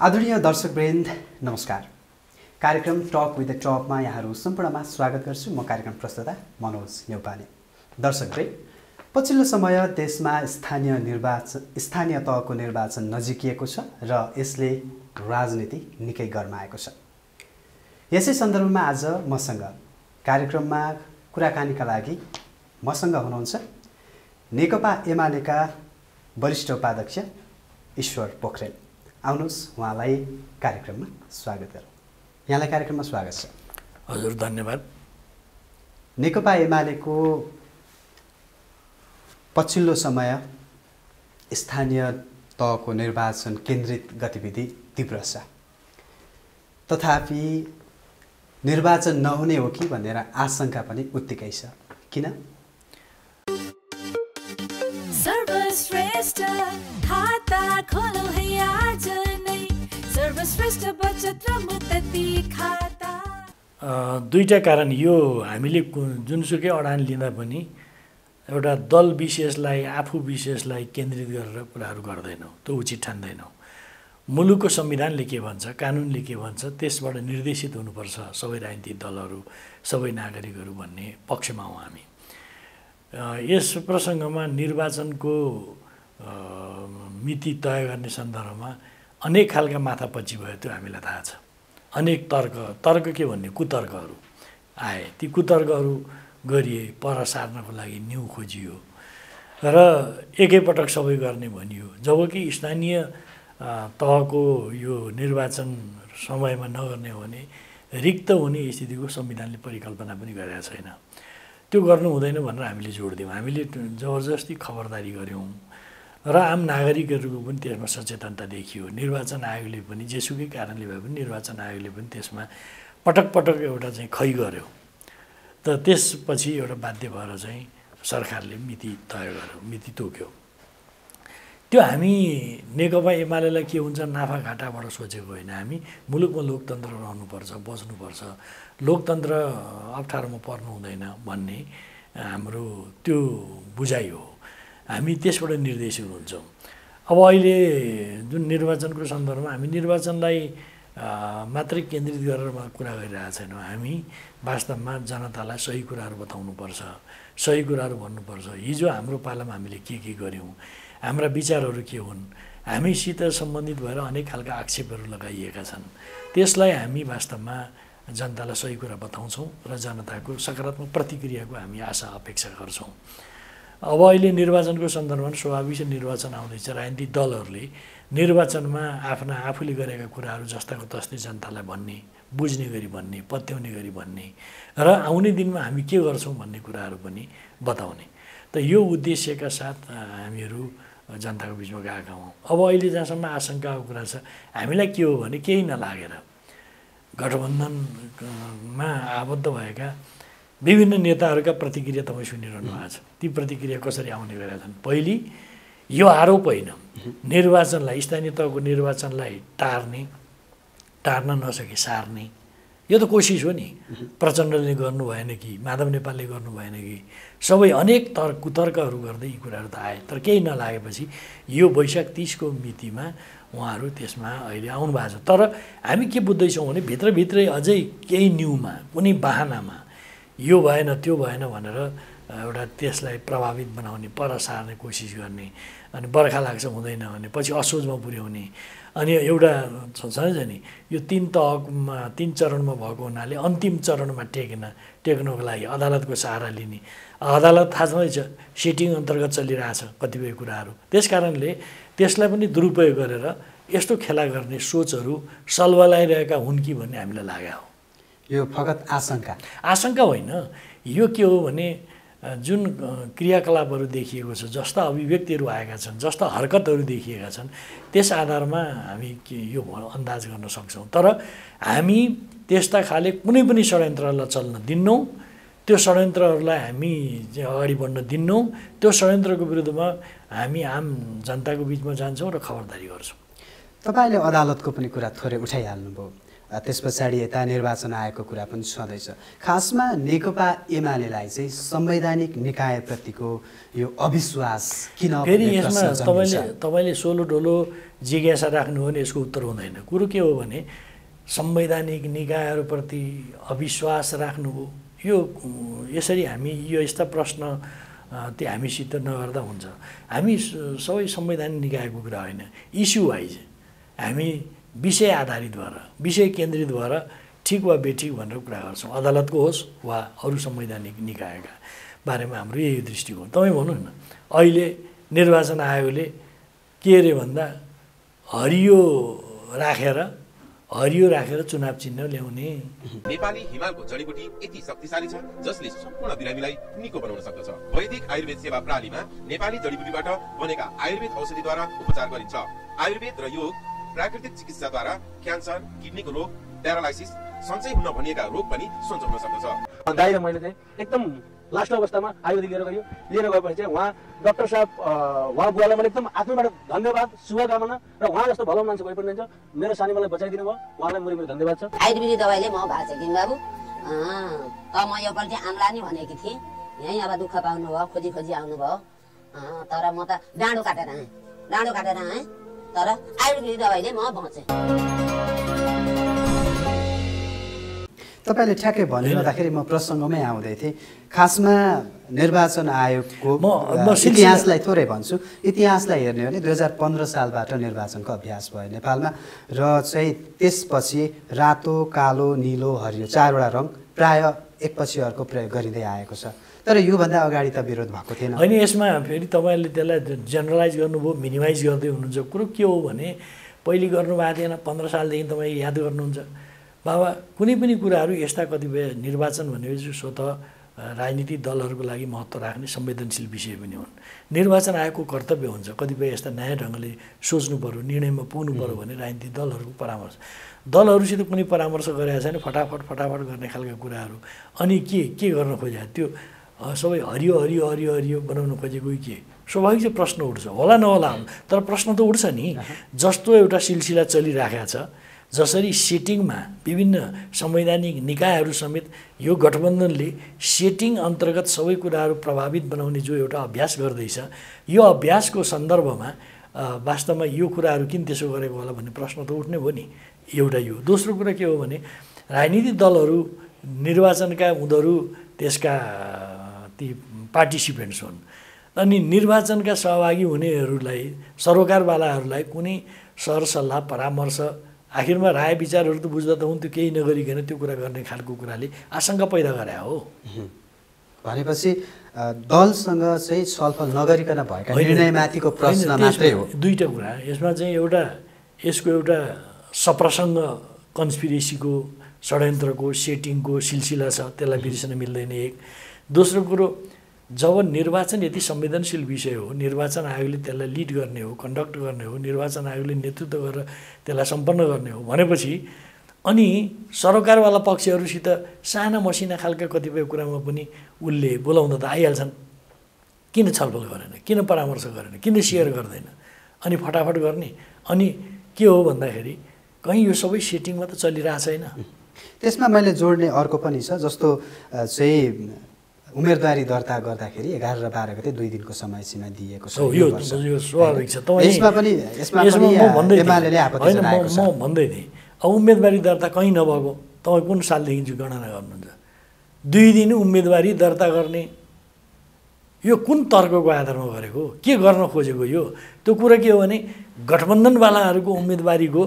आदरणीय दर्शकवृन्द नमस्कार। कार्यक्रम टक विथ द टपमा यहाँहरू सम्पूर्णमा स्वागत गर्छु। म कार्यक्रम प्रस्तुता मनोज नेउपाने दर्शकवृन्द पछिल्लो समय देशमा स्थानीय निर्वाचन स्थानीय तहको निर्वाचन नजिकिएको छ र यसले राजनीति निकै गरमाएको छ। यसै सन्दर्भमा आज मसँग कार्यक्रममा कुराकानीका लागि मसँग हुनुहुन्छ नेकपा एमालेका वरिष्ठ उपाध्यक्ष ईश्वर पोखरेल। आउनुहोस् उहाँलाई कार्यक्रममा स्वागत गरौँ। यहाँलाई कार्यक्रममा स्वागत छ। हजुर धन्यवाद। नेकपा एमालेको पछिल्लो समय स्थानीय तहको निर्वाचन केन्द्रित गतिविधि तीव्र छ। तथापि निर्वाचन नहुने हो कि भनेर आशंका पनि उत्तिकै छ। किन? दुईवटा कारण यो हामीले जुनसुकै अडान लिँदा पनि एउटा दल विशेषलाई आफू विशेषलाई केन्द्रित गरेर कुराहरू गर्दैनौँ त्यो उचित ठान्दैनौँ। मुलुकको संविधानले के भन्छ कानुनले के भन्छ त्यसबाट निर्देशित हुनुपर्छ सबै राजनीतिक दलहरू सबै नागरिकहरू भन्ने पक्षमा हौँ हामी। यस प्रसङ्गमा निर्वाचनको मिति तय गर्ने सन्दर्भमा अनेक खालका माथापछि भयो त्यो हामीलाई थाहा छ। अनेक तर्क तर्क के भन्ने? कुतर्कहरू आए। ती कुतर्कहरू गरिए पर सार्नको लागि न्यु खोजियो र एकैपटक सबै गर्ने भनियो। जबकि स्थानीय तहको यो निर्वाचन समयमा नगर्ने हो भने रिक्त हुने स्थितिको संविधानले परिकल्पना पनि गरेका छैन। त्यो गर्नु हुँदैन भनेर हामीले जोड दियौँ। हामीले जबरजस्ती खबरदारी गऱ्यौँ। र आम नागरिकहरूको पनि त्यसमा सचेतनता देखियो। निर्वाचन आयोगले पनि जेसुकै कारणले भए पनि निर्वाचन आयोगले पनि त्यसमा पटक पटक एउटा चाहिँ खै गर्यो। त त्यसपछि एउटा बाध्य भएर चाहिँ सरकारले मिति तय गर्यो मिति तोक्यो। त्यो हामी नेकपा एमालेलाई के हुन्छ नाफा घाटाबाट सोचेको होइन हामी। मुलुकमा लोकतन्त्र रहनुपर्छ बस्नुपर्छ। लोकतन्त्र अप्ठ्यारोमा पर्नु हुँदैन भन्ने हाम्रो त्यो बुझाइ हो। हामी त्यसबाट निर्देशित हुन्छौँ अब अहिले जुन निर्वाचनको सन्दर्भमा हामी निर्वाचनलाई मात्रै केन्द्रित गरेर कुरा गरिरहेको छैनौँ। हामी वास्तवमा जनतालाई सही कुराहरू बताउनुपर्छ सही कुराहरू भन्नुपर्छ। हिजो हाम्रो पालामा हामीले के के गऱ्यौँ? हाम्रा विचारहरू के हुन्? हामीसित सम्बन्धित भएर अनेक खालका आक्षेपहरू लगाइएका छन्। त्यसलाई हामी वास्तवमा जनतालाई सही कुरा बताउँछौँ र जनताको सकारात्मक प्रतिक्रियाको हामी आशा अपेक्षा गर्छौँ। अब अहिले निर्वाचनको सन्दर्भमा स्वाभाविक निर्वाचन आउँदैछ राजनीतिक दलहरूले निर्वाचनमा आफ्ना आफूले गरेका कुराहरू जस्ताको तस्तै जनतालाई भन्ने बुझ्ने गरी भन्ने पत्याउने गरी भन्ने र आउने दिनमा हामी के गर्छौँ भन्ने कुराहरू पनि बताउने। त यो उद्देश्यका साथ हामीहरू जनताको बिचमा गएका हौँ। अब अहिले जहाँसम्म आशंकाको कुरा छ हामीलाई के हो भने केही नलागेर गठबन्धनमा आबद्ध भएका विभिन्न नेताहरूका प्रतिक्रिया तपाईँ सुनिरहनु भएको छ। ती प्रतिक्रिया कसरी आउने गरेका छन् पहिली यो आरोप होइन। निर्वाचनलाई स्थानीय तहको निर्वाचनलाई टार्ने टार्न नसके सार्ने। यो त कोसिस हो नि। प्रचण्डले गर्नु भएन कि माधव नेपालले गर्नु भएन कि। सबै अनेक तर्क कुतर्कहरू गर्दै यी कुराहरू त आए। तर केही नलागेपछि यो वैशाख तिसको मितिमा उहाँहरू त्यसमा अहिले आउनु भएको छ। तर हामी के बुझ्दैछौँ भने भित्रभित्रै अझै केही न्युमा कुनै बाहनामा यो भएन त्यो भएन भनेर एउटा त्यसलाई प्रभावित बनाउने पर सार्ने कोसिस गर्ने अनि बर्खा लाग्छ हुँदैन भने पछि असोजमा पुर्याउने अनि एउटा छ नि यो तिन तहमा तिन चरणमा भएको हुनाले अन्तिम चरणमा टेक्न टेक्नको लागि अदालतको सहारा लिने। अदालत थाहा छँदैछ सिटिङ अन्तर्गत चलिरहेछ कतिपय कुराहरू। त्यस कारणले त्यसलाई पनि दुरुपयोग गरेर यस्तो खेला गर्ने सोचहरू सल्बलाइरहेका हुन् कि भन्ने हामीलाई लागेको हो यो फगत आशंका। आशंका होइन। यो के हो भने जुन क्रियाकलापहरू देखिएको छ जस्ता अभिव्यक्तिहरू आएका छन् जस्ता हरकतहरू देखिएका छन् त्यस आधारमा हामी के यो अन्दाज गर्न सक्छौँ। तर हामी त्यस्ता खाले कुनै पनि षड्यन्त्रलाई चल्न दिन्नौँ त्यो षड्यन्त्रहरूलाई हामी अगाडि बढ्न दिन्नौँ त्यो षड्यन्त्रको विरुद्धमा हामी आम जनताको बिचमा जान्छौँ र खबरदारी गर्छौँ। तपाईँले अदालतको पनि कुरा थोरै उठाइहाल्नुभयो। त्यस पछाडि यता निर्वाचन आयोगको कुरा पनि छँदैछ। खासमा नेकपा एमालेलाई चाहिँ संवैधानिक निकायप्रतिको यो अविश्वास किन फेरि यसमा तपाईँले। तपाईँले सोलो डोलो जिज्ञासा राख्नु हो भने यसको उत्तर हुँदैन। कुरो के हो भने संवैधानिक निकायहरूप्रति अविश्वास राख्नु हो। यो यसरी हामी यो यस्ता प्रश्न त्यो हामीसित नगर्दा हुन्छ। हामी सबै संवैधानिक निकायको कुरा होइन। इस्यु वाइज हामी विषय आधारित भएर विषय केन्द्रित भएर ठिक वा बेठिक भनेर कुरा गर्छौँ। अदालतको होस् वा अरू संवैधानिक निकायका बारेमा हाम्रो यही दृष्टिकोण। तपाईँ भन्नुहोस् न अहिले निर्वाचन आयोगले के अरे भन्दा हरियो राखेर हरियो राखेर चुनाव चिन्ह ल्याउने। नेपाली हिमालको जडीबुटी यति शक्तिशाली छ जसले सम्पूर्ण बिरामीलाई निको बनाउन सक्दछ। वैदिक आयुर्वेद सेवा प्रणालीमा नेपाली जडीबुटीबाट बनेका आयुर्वेद औषधिद्वारा उपचार गरिन्छ। आयुर्वेद र योग प्राकृतिक चिकित्साद्वारा क्यान्सर किडनीको रोग प्यारालाइसिस सन्चै हुन भनिएका रोग पनि सन्चो हुन सक्दछ। दाइ र मैले चाहिँ एकदम लास्ट अवस्थामा आयुर्वेदिक लिएर गयो। लिएर गएपछि चाहिँ उहाँ डक्टर साहब उहाँ बुवालाई मैले एकदम आत्माबाट धन्यवाद शुभकामना र उहाँ जस्तो भलो मान्छे कोही पनि मेरो सानीमालाई बचाइदिनु भयो। उहाँलाई मेरो मेरो धन्यवाद छ। आयुर्वेदिक दबाईले म भएको छ किन बाबु? अँ, त म योपल्टि आम्ला नि भनेकी थिएँ। यहीँ अब दुःख पाउनु भयो खोजी खोजी आउनुभयो। अँ, तर म त डाँडो काटेर आएँ। डाँडो काटेर आएँ। तर आयुर्वेदिक दबाईले म बचेँ तपाईँले ठ्याक्कै भनिरहँदाखेरि म प्रसङ्गमै आउँदै थिएँ। खासमा निर्वाचन आयोगको म- इतिहासलाई थोरै भन्छु। इतिहासलाई हेर्ने हो भने दुई हजार पन्ध्र सालबाट निर्वाचनको अभ्यास भयो नेपालमा र चाहिँ त्यसपछि रातो कालो निलो हरियो चारवटा रङ प्राय एकपछि अर्को प्रयोग गरिँदै आएको छ। तर योभन्दा अगाडि त विरोध भएको थिएन। होइन यसमा फेरि तपाईँले त्यसलाई जेनरलाइज गर्नुभयो मिनिमाइज गर्दै हुनुहुन्छ। कुरो के हो भने पहिले गर्नुभएको थिएन पन्ध्र सालदेखि तपाईँ याद गर्नुहुन्छ। बाबा कुनै पनि कुराहरू यस्ता कतिपय निर्वाचन भनेपछि स्वतः राजनीतिक दलहरूको लागि महत्त्व राख्ने संवेदनशील विषय पनि हुन्। निर्वाचन आयोगको कर्तव्य हुन्छ कतिपय यस्ता नयाँ ढङ्गले सोच्नु पऱ्यो निर्णयमा पुग्नु पऱ्यो भने राजनीतिक दलहरूको परामर्श। दलहरूसित कुनै परामर्श गरेका छैन फटाफट फटाफट गर्ने खालका कुराहरू। अनि के के गर्न खोजेको? त्यो सबै हरियो हरियो हरियो हरियो बनाउन खोजेको कि? स्वाभाविक चाहिँ प्रश्न उठ्छ। होला नहोला तर प्रश्न त उठ्छ नि। जस्तो एउटा सिलसिला चलिराखेको छ जसरी सेटिङमा विभिन्न संवैधानिक निकायहरू समेत यो गठबन्धनले सेटिङ अन्तर्गत सबै कुराहरू प्रभावित बनाउने जो एउटा अभ्यास गर्दैछ यो अभ्यासको सन्दर्भमा वास्तवमा यो कुराहरू किन त्यसो गरेको होला भन्ने प्रश्न त उठ्ने भयो नि। एउटा यो। दोस्रो कुरा के हो भने राजनीतिक दलहरू निर्वाचनका उनीहरू त्यसका ती पार्टिसिपेन्ट्स हुन्। अनि निर्वाचनका सहभागी हुनेहरूलाई सरोकारवालाहरूलाई कुनै सरसल्लाह परामर्श आखिरमा राय विचारहरू त बुझ्दा त हुन्थ्यो केही नगरिकन त्यो कुरा गर्ने खालको कुराले आशंका पैदा गरे हो। भनेपछि दलसँग चाहिँ छलफल नगरिकन भएका निर्णयमाथिको प्रश्न मात्रै हो। दुईवटा कुरा। यसमा चाहिँ एउटा यसको एउटा सप्रसङ्ग कन्सपिरेसीको षड्यन्त्रको सेटिङको सिलसिला छ त्यसलाई बिर्सन मिल्दैन एक। दोस्रो कुरो जब निर्वाचन यति संवेदनशील विषय हो निर्वाचन आयोगले त्यसलाई लिड गर्ने हो कन्डक्ट गर्ने हो निर्वाचन आयोगले नेतृत्व गरेर त्यसलाई सम्पन्न गर्ने हो भनेपछि अनि सरोकारवाला पक्षहरूसित साना मसिना खालका कतिपय कुरामा पनि उसले बोलाउँदा त आइहाल्छन्। किन छलफल गरेन? किन परामर्श गरेन? किन सेयर गर्दैन? अनि फटाफट गर्ने? अनि के हो भन्दाखेरि कहीँ यो सबै सेटिङमा त चलिरहेको छैन। त्यसमा मैले जोड्ने अर्को पनि छ जस्तो चाहिँ उम्मेदवारी दर्ता गर्दाखेरि एघार र बाह्र गते दुई दिनको समय सीमा दिएको छ। यो स्वाभाविक यसमा पनि यसमा पनि छ। म भन्दै थिएँ। अब उम्मेदवारी दर्ता कहीँ नभएको। तपाईँ कुन सालदेखि चाहिँ गणना गर्नुहुन्छ? दुई दिन उम्मेदवारी दर्ता गर्ने। यो कुन तर्कको आधारमा गरेको? के गर्न खोजेको यो? त्यो कुरा के हो भने गठबन्धनवालाहरूको उम्मेदवारीको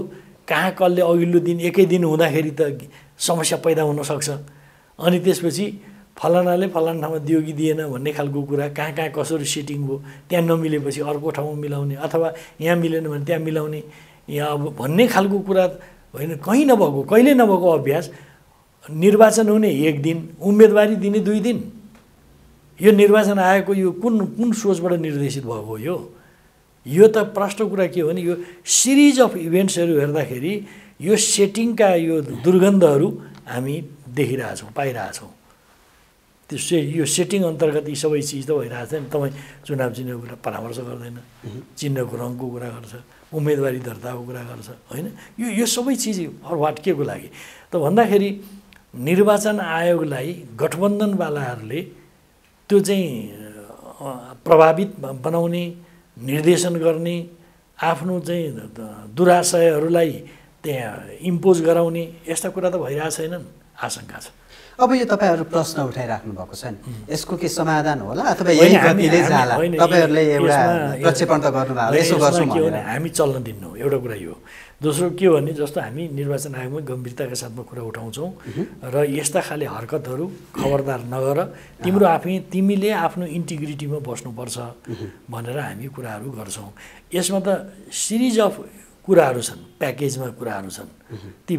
कहाँ कसले अघिल्लो दिन एकै दिन हुँदाखेरि त समस्या पैदा हुनसक्छ अनि त्यसपछि फलानाले फलाना ठाउँमा दियो कि दिएन भन्ने खालको कुरा कहाँ कहाँ कसरी सेटिङ भयो त्यहाँ नमिलेपछि अर्को ठाउँमा मिलाउने अथवा यहाँ मिलेन भने त्यहाँ मिलाउने यहाँ अब भन्ने खालको कुरा होइन कहीँ नभएको कहिले नभएको अभ्यास निर्वाचन हुने एक दिन उम्मेदवारी दिने दुई दिन। यो निर्वाचन आयोगको यो कुन कुन सोचबाट निर्देशित भएको हो यो? यो त प्रष्ट कुरा के हो भने यो सिरिज अफ इभेन्ट्सहरू हेर्दाखेरि यो सेटिङका यो दुर्गन्धहरू हामी देखिरहेछौँ पाइरहेछौँ। त्यो से यो सेटिङ अन्तर्गत यी सबै चिज त भइरहेको छ नि। तपाईँ चुनाव चिन्हको कुरा परामर्श गर्दैन। चिन्हको रङको कुरा गर्छ उम्मेदवारी दर्ताको कुरा गर्छ होइन? यो यो सबै चिज फर वाट के को लागि। त भन्दाखेरि निर्वाचन आयोगलाई गठबन्धनवालाहरूले त्यो चाहिँ प्रभावित बनाउने निर्देशन गर्ने आफ्नो चाहिँ दुराशयहरूलाई त्यहाँ इम्पोज गराउने यस्ता कुरा त भइरहेको छैनन्। आशंका छ। अब यो तपाईँहरू प्रश्न उठाइराख्नु भएको छ नि यसको के समाधान होला अथवा यही गतिले जाला? तपाईँहरूले एउटा प्रक्षेपण त गर्नुभयो होला, यसो गर्छौँ हामी चल्न दिन्नौ एउटा कुरा यो दोस्रो के हो भने जस्तो हामी निर्वाचन आयोगमा गम्भीरताका साथमा कुरा उठाउँछौँ र यस्ता खाले हरकतहरू खबरदार नगर तिम्रो आफै तिमीले आफ्नो इन्टिग्रिटीमा बस्नुपर्छ भनेर हामी कुराहरू गर्छौँ। यसमा त सिरिज अफ कुराहरू छन् प्याकेजमा कुराहरू छन्। ती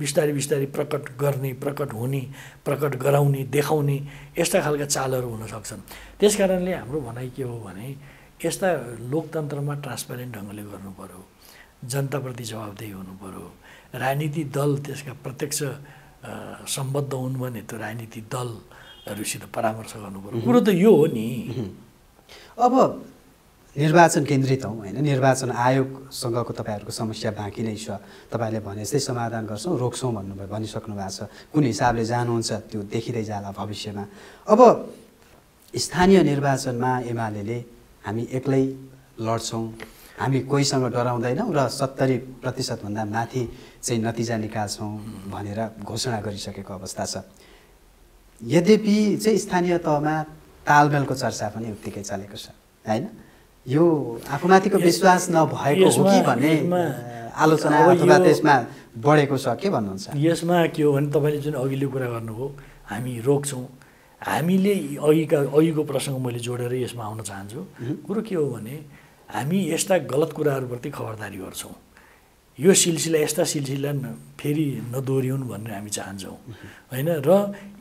बिस्तारै बिस्तारै प्रकट गर्ने प्रकट हुने प्रकट गराउने देखाउने यस्ता खालका चालहरू हुन सक्छन्। त्यस कारणले हाम्रो भनाइ के हो भने यस्ता लोकतन्त्रमा ट्रान्सप्यारेन्ट ढङ्गले गर्नु पऱ्यो जनताप्रति जवाबदेही हुनु पऱ्यो राजनीतिक दल त्यसका प्रत्यक्ष सम्बद्ध हुन् भने त्यो राजनीतिक दलहरूसित परामर्श गर्नु पऱ्यो कुरो त यो हो नि। अब निर्वाचन केन्द्रित हौँ होइन? निर्वाचन आयोगसँगको तपाईँहरूको समस्या बाँकी नै छ। तपाईँले भने जस्तै समाधान गर्छौँ रोक्छौँ भन्नुभयो भनिसक्नु भएको छ। कुन हिसाबले जानुहुन्छ त्यो देखिँदै जाला भविष्यमा। अब स्थानीय निर्वाचनमा एमाले हामी एक्लै लड्छौँ। हामी कोहीसँग डराउँदैनौँ र सत्तरी प्रतिशतभन्दा माथि चाहिँ नतिजा निकाल्छौँ भनेर घोषणा गरिसकेको अवस्था छ। यद्यपि चाहिँ स्थानीय तहमा तालमेलको चर्चा पनि उत्तिकै चलेको छ होइन? यो आफूमाथिको विश्वास नभएको हो कि भन्ने आलोचना अथवा त्यसमा बढेको छ के भन्नुहुन्छ? यसमा के हो भने तपाईँले जुन अघिल्लो कुरा गर्नुभयो हामी रोक्छौँ। हामीले अघिका अघिको प्रसङ्ग मैले जोडेर यसमा आउन चाहन्छु। कुरो के हो भने हामी यस्ता गलत कुराहरूप्रति खबरदारी गर्छौँ। यो सिलसिला यस्ता सिलसिला फेरि नदोहोरिउन् भनेर हामी चाहन्छौँ। होइन? र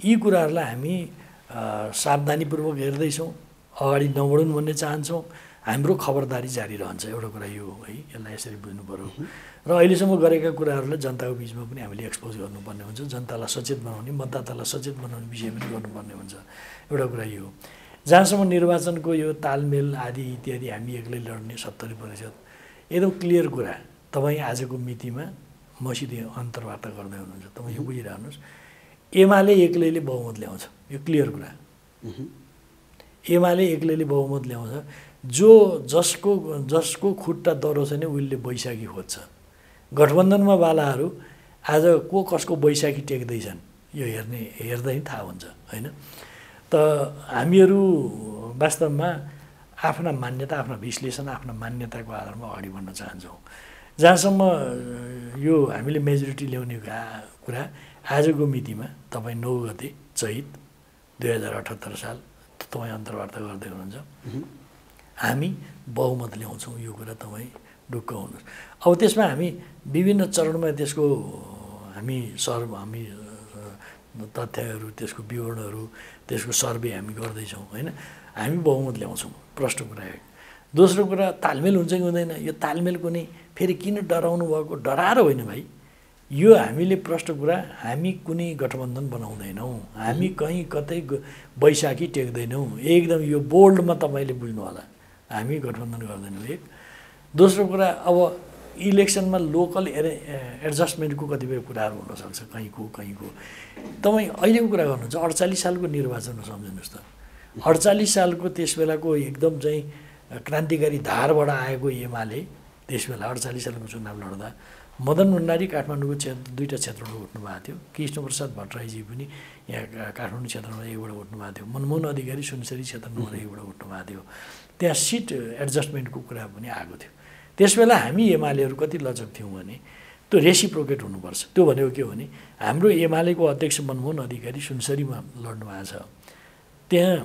यी कुराहरूलाई हामी सावधानीपूर्वक हेर्दैछौँ अगाडि नबढुन् भन्ने चाहन्छौँ। हाम्रो खबरदारी जारी रहन्छ एउटा कुरा यो हो है यसलाई यसरी बुझ्नु पऱ्यो र अहिलेसम्म गरेका कुराहरूलाई जनताको बिचमा पनि हामीले एक्सपोज गर्नुपर्ने हुन्छ। जनतालाई सचेत बनाउने मतदातालाई सचेत बनाउने विषय पनि गर्नुपर्ने हुन्छ। एउटा कुरा यो हो। जहाँसम्म निर्वाचनको यो तालमेल आदि इत्यादि हामी एक्लै लड्ने सत्तरी प्रतिशत एकदम क्लियर कुरा। तपाईँ आजको मितिमा मसित अन्तर्वार्ता गर्दै हुनुहुन्छ। तपाईँ यो बुझिरहनुहोस्। एमाले एक्लैले बहुमत ल्याउँछ। यो क्लियर कुरा। एमाले एक्लैले बहुमत ल्याउँछ। जो जसको जसको खुट्टा दह्रो छ नि उसले बैशाखी खोज्छ। गठबन्धनमा वालाहरू आज को कसको बैशाखी टेक्दैछन् यो हेर्ने हेर्दै थाहा हुन्छ होइन? त हामीहरू वास्तवमा आफ्ना मान्यता आफ्ना विश्लेषण आफ्ना मान्यताको आधारमा अगाडि बढ्न चाहन्छौँ। जहाँसम्म यो हामीले मेजोरिटी ल्याउने कुरा आजको मितिमा तपाईँ नौ गते चैत दुई हजार अठहत्तर साल तपाईँ अन्तर्वार्ता गर्दै हुनुहुन्छ। हामी बहुमत ल्याउँछौँ यो कुरा तपाईँ ढुक्क हुनुहोस्। अब त्यसमा हामी विभिन्न चरणमा त्यसको हामी सर्व हामी तथ्यहरू त्यसको विवरणहरू त्यसको सर्वे हामी गर्दैछौँ होइन? हामी बहुमत ल्याउँछौँ प्रष्ट कुरा दोस्रो कुरा तालमेल हुन्छ कि हुँदैन? यो तालमेल कुनै फेरि किन डराउनु भएको? डराएर होइन भाइ। यो हामीले प्रष्ट कुरा हामी कुनै गठबन्धन बनाउँदैनौँ। हामी कहीँ कतै बैशाखी टेक्दैनौँ। एकदम यो बोल्डमा तपाईँले बुझ्नु होला हामी गठबन्धन गर्दैनौँ एक दोस्रो कुरा अब इलेक्सनमा लोकल एरे एडजस्टमेन्टको कतिपय कुराहरू हुनसक्छ कहीँको कहीँको। तपाईँ अहिलेको कुरा गर्नुहुन्छ अडचालिस सालको निर्वाचन सम्झिनुहोस् त। अडचालिस सालको त्यस बेलाको एकदम चाहिँ क्रान्तिकारी धारबाट आएको एमाले त्यस बेला अडचालिस सालको चुनाव लड्दा मदन भण्डारी काठमाडौँको क्षेत्र दुईवटा क्षेत्रमा उठ्नु भएको थियो। कृष्णप्रसाद भट्टराईजी पनि यहाँ काठमाडौँ क्षेत्रमा एकबाट उठ्नु भएको थियो। मनमोहन अधिकारी सुनसरी क्षेत्र नम्बर एकबाट उठ्नु भएको थियो। त्यहाँ सिट एडजस्टमेन्टको कुरा पनि आएको थियो। त्यसबेला हामी एमालेहरू कति लचक थियौँ भने त्यो रेसिप्रोकेट हुनुपर्छ। त्यो भनेको के हो भने हाम्रो एमालेको अध्यक्ष मनमोहन अधिकारी सुनसरीमा लड्नु भएको छ। त्यहाँ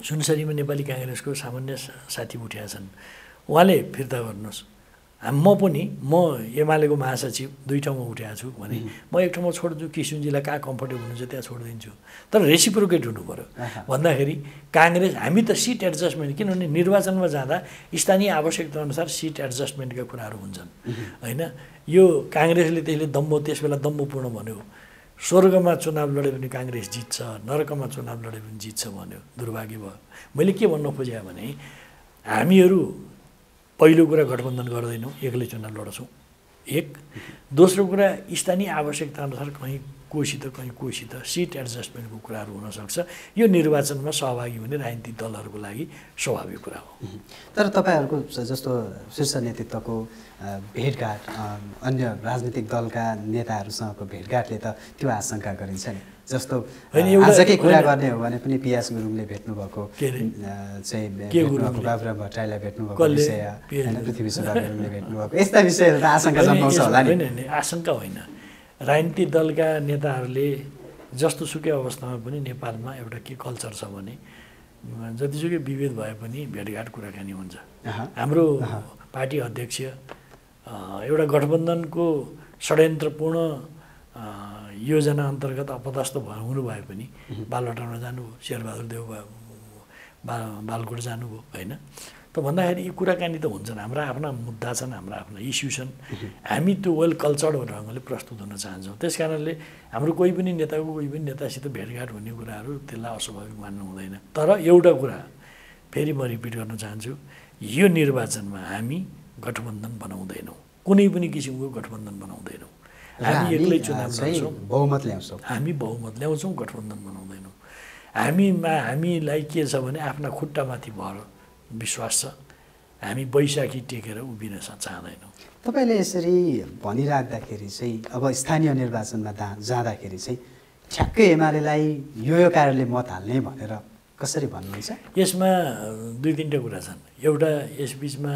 सुनसरीमा नेपाली काङ्ग्रेसको सामान्य साथी उठेका छन्। उहाँले फिर्ता गर्नुहोस्। म पनि म एमालेको महासचिव दुई ठाउँमा उठेको छु भने म एक ठाउँमा छोड्छु किसुनजीलाई कहाँ कम्फर्टेबल हुनुहुन्छ त्यहाँ छोडिदिन्छु। तर रेसिप्रोकेट हुनु पऱ्यो भन्दाखेरि काङ्ग्रेस हामी त सिट एडजस्टमेन्ट किनभने निर्वाचनमा जाँदा स्थानीय आवश्यकता अनुसार सिट एडजस्टमेन्टका कुराहरू हुन्छन्। होइन? यो काङ्ग्रेसले त्यसले दम्ब त्यस बेला दम्बपूर्ण भन्यो। स्वर्गमा चुनाव लडे पनि काङ्ग्रेस जित्छ नरकमा चुनाव लडे पनि जित्छ भन्यो। दुर्भाग्य भयो मैले के भन्न खोजेँ भने हामीहरू पहिलो कुरा गठबन्धन गर्दैनौँ एक्लै चुनाव लड्छौँ। एक दोस्रो कुरा स्थानीय आवश्यकता अनुसार कहीँ कोसित कहीँ कोसित सिट एडजस्टमेन्टको कुराहरू हुनसक्छ। यो निर्वाचनमा सहभागी हुने राजनीतिक दलहरूको लागि स्वाभाविक कुरा हो। तर तपाईँहरूको जस्तो शीर्ष नेतृत्वको भेटघाट अन्य राजनीतिक दलका नेताहरूसँगको भेटघाटले त त्यो आशंका गरिन्छ नि। जस्तो आजकै कुरा। गर्ने हो भने पनि पियास गुरुङले भेट्नुभएको चाहिँ? बाबुराम भट्टराईलाई भेट्नुभएको? विषय होइन? पृथ्वी सुब्बा गुरुङले भेट्नुभएको यस्ता विषयहरू त आशंका जन्माउँछ होला नि होइन आशंका होइन राजनीतिक दलका नेताहरूले जस्तोसुकै अवस्थामा पनि नेपालमा एउटा के कल्चर छ भने जतिसुकै विभेद भए पनि भेटघाट कुराकानी हुन्छ। हाम्रो पार्टी अध्यक्ष एउटा गठबन्धनको षड्यन्त्रपूर्ण योजना अन्तर्गत अपदस्थ भ- हुनु भए पनि बालवाटारमा जानुभयो शेरबहादुर देव भए- बा बालकोट जानुभयो होइन? त भन्दाखेरि यी कुराकानी त हुन्छन् हाम्रा आफ्ना मुद्दा छन् हाम्रा आफ्ना इस्यु छन्। हामी त्यो वेल कल्चर्ड ढङ्गले प्रस्तुत हुन चाहन्छौँ। त्यस कारणले हाम्रो कोही पनि नेताको कोही पनि नेतासित भेटघाट हुने कुराहरू त्यसलाई अस्वाभाविक मान्नु हुँदैन। तर एउटा कुरा फेरि म रिपिट गर्न चाहन्छु यो निर्वाचनमा हामी गठबन्धन बनाउँदैनौँ। कुनै पनि किसिमको गठबन्धन बनाउँदैनौँ। हामी एक्लै चुनाव लड्छौँ। बहुमत ल्याउँछौँ। हामी बहुमत ल्याउँछौँ गठबन्धन बनाउँदैनौँ। हामीमा हामीलाई के छ भने आफ्ना खुट्टामाथि भर विश्वास छ। हामी बैशाखी टेकेर उभिन सा- चाहँदैनौँ। तपाईँले यसरी भनिराख्दाखेरि चाहिँ अब स्थानीय निर्वाचनमा जाँदाखेरि चाहिँ ठ्याक्कै एमालेलाई यो यो कारणले मत हाल्ने भनेर कसरी भन्नुहुन्छ? यसमा दुई तिनवटा कुरा छन्। एउटा यसबिचमा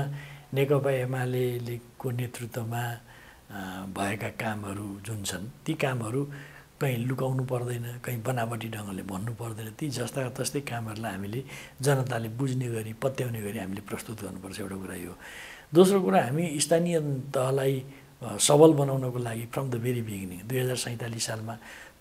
नेकपा एमालेको नेतृत्वमा अ, भएका कामहरू जुन छन् ती कामहरू कहीँ लुकाउनु पर्दैन कहीँ बनावटी ढङ्गले भन्नु पर्दैन। ती जस्ता तस्तै कामहरूलाई हामीले जनताले बुझ्ने गरी पत्याउने गरी हामीले प्रस्तुत गर्नुपर्छ एउटा कुरा यो दोस्रो कुरा हामी स्थानीय तहलाई सबल बनाउनको लागि फ्रम द भेरी बिगिनिङ दुई हजार सैँतालिस सालमा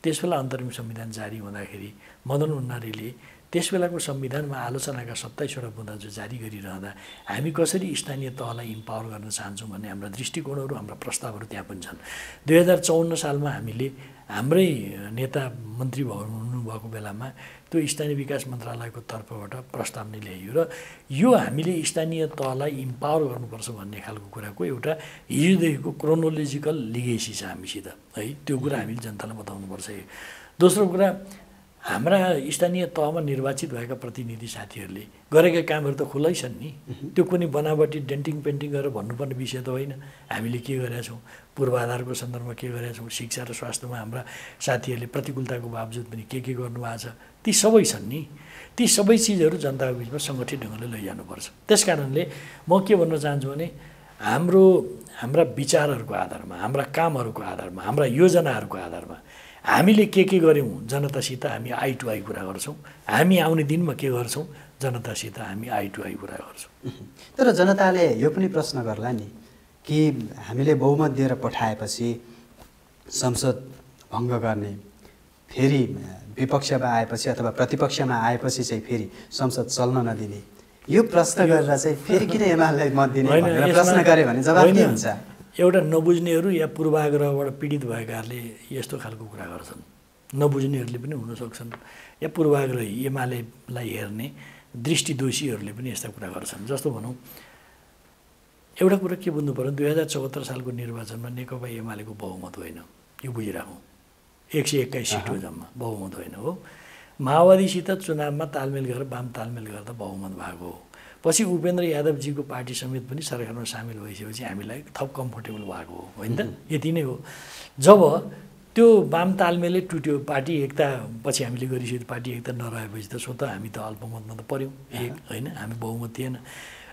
त्यसबेला अन्तरिम संविधान जारी हुँदाखेरि मदन उन्नारीले त्यसबेलाको संविधानमा आलोचनाका सत्ताइसवटा बुँदा जो जारी गरिरहँदा हामी कसरी स्थानीय तहलाई इम्पावर गर्न चाहन्छौँ भन्ने हाम्रा दृष्टिकोणहरू हाम्रा प्रस्तावहरू त्यहाँ पनि छन्। दुई हजार चौन्न सालमा हामीले हाम्रै नेता मन्त्री भवन हुनुभएको बेलामा त्यो स्थानीय विकास मन्त्रालयको तर्फबाट प्रस्ताव नै ल्याइयो र यो हामीले स्थानीय तहलाई इम्पावर गर्नुपर्छ भन्ने खालको कुराको एउटा हिजोदेखिको क्रोनोलोजिकल लिगेसी छ हामीसित। है त्यो कुरा हामीले जनतालाई बताउनुपर्छ। दोस्रो कुरा हाम्रा स्थानीय तहमा निर्वाचित भएका प्रतिनिधि साथीहरूले गरेका कामहरू त खुलै छन् नि। त्यो कुनै बनावटी डेन्टिङ पेन्टिङ गरेर भन्नुपर्ने विषय त होइन। हामीले के गरेका छौँ? पूर्वाधारको सन्दर्भमा के गरेका छौँ? शिक्षा र स्वास्थ्यमा हाम्रा साथीहरूले प्रतिकूलताको बावजुद पनि के के गर्नुभएको छ? ती सबै छन् नि। ती सबै चिजहरू जनताको बिचमा सङ्गठित ढङ्गले लैजानुपर्छ। त्यस कारणले म के भन्न चाहन्छु भने हाम्रो हाम्रा विचारहरूको आधारमा हाम्रा कामहरूको आधारमा हाम्रा योजनाहरूको आधारमा हामीले के के गऱ्यौँ? जनतासित हामी आई टु आई कुरा गर्छौँ। हामी आउने दिनमा के गर्छौँ? जनतासित हामी आई टु आई कुरा गर्छौँ। तर जनताले यो पनि प्रश्न गर्ला नि कि हामीले बहुमत दिएर पठाएपछि संसद भङ्ग गर्ने फेरि विपक्षमा आएपछि अथवा प्रतिपक्षमा आएपछि चाहिँ फेरि संसद चल्न नदिने यो प्रश्न गरेर चाहिँ फेरि किन एमालेलाई मत दिने प्रश्न गरे भने जवाब के हुन्छ? एउटा नबुझ्नेहरू या पूर्वाग्रहबाट पीडित भएकाहरूले यस्तो खालको कुरा गर्छन्। नबुझ्नेहरूले पनि हुनसक्छन् या पूर्वाग्रही एमालेलाई हेर्ने दृष्टिदोषीहरूले पनि यस्ता कुरा गर्छन्। जस्तो भनौँ एउटा कुरा के बुझ्नु पऱ्यो दुई हजार चौहत्तर सालको निर्वाचनमा नेकपा एमालेको बहुमत होइन। यो बुझिराखौँ। एक सय एक्काइस सिट हो जम्मा बहुमत होइन हो। माओवादीसित चुनावमा तालमेल गरेर वाम तालमेल गर्दा बहुमत भएको हो। पछि उपेन्द्र यादवजीको पार्टी समेत पनि सरकारमा सामेल भइसकेपछि हामीलाई थप कम्फोर्टेबल भएको हो होइन त? यति नै हो। जब त्यो वाम तालमेलै टुट्यो पार्टी एकता पछि हामीले गरिसक्यो पार्टी एकता नरहेपछि त स्वतः हामी त अल्पमतमा त पऱ्यौँ एक होइन? हामी बहुमत थिएन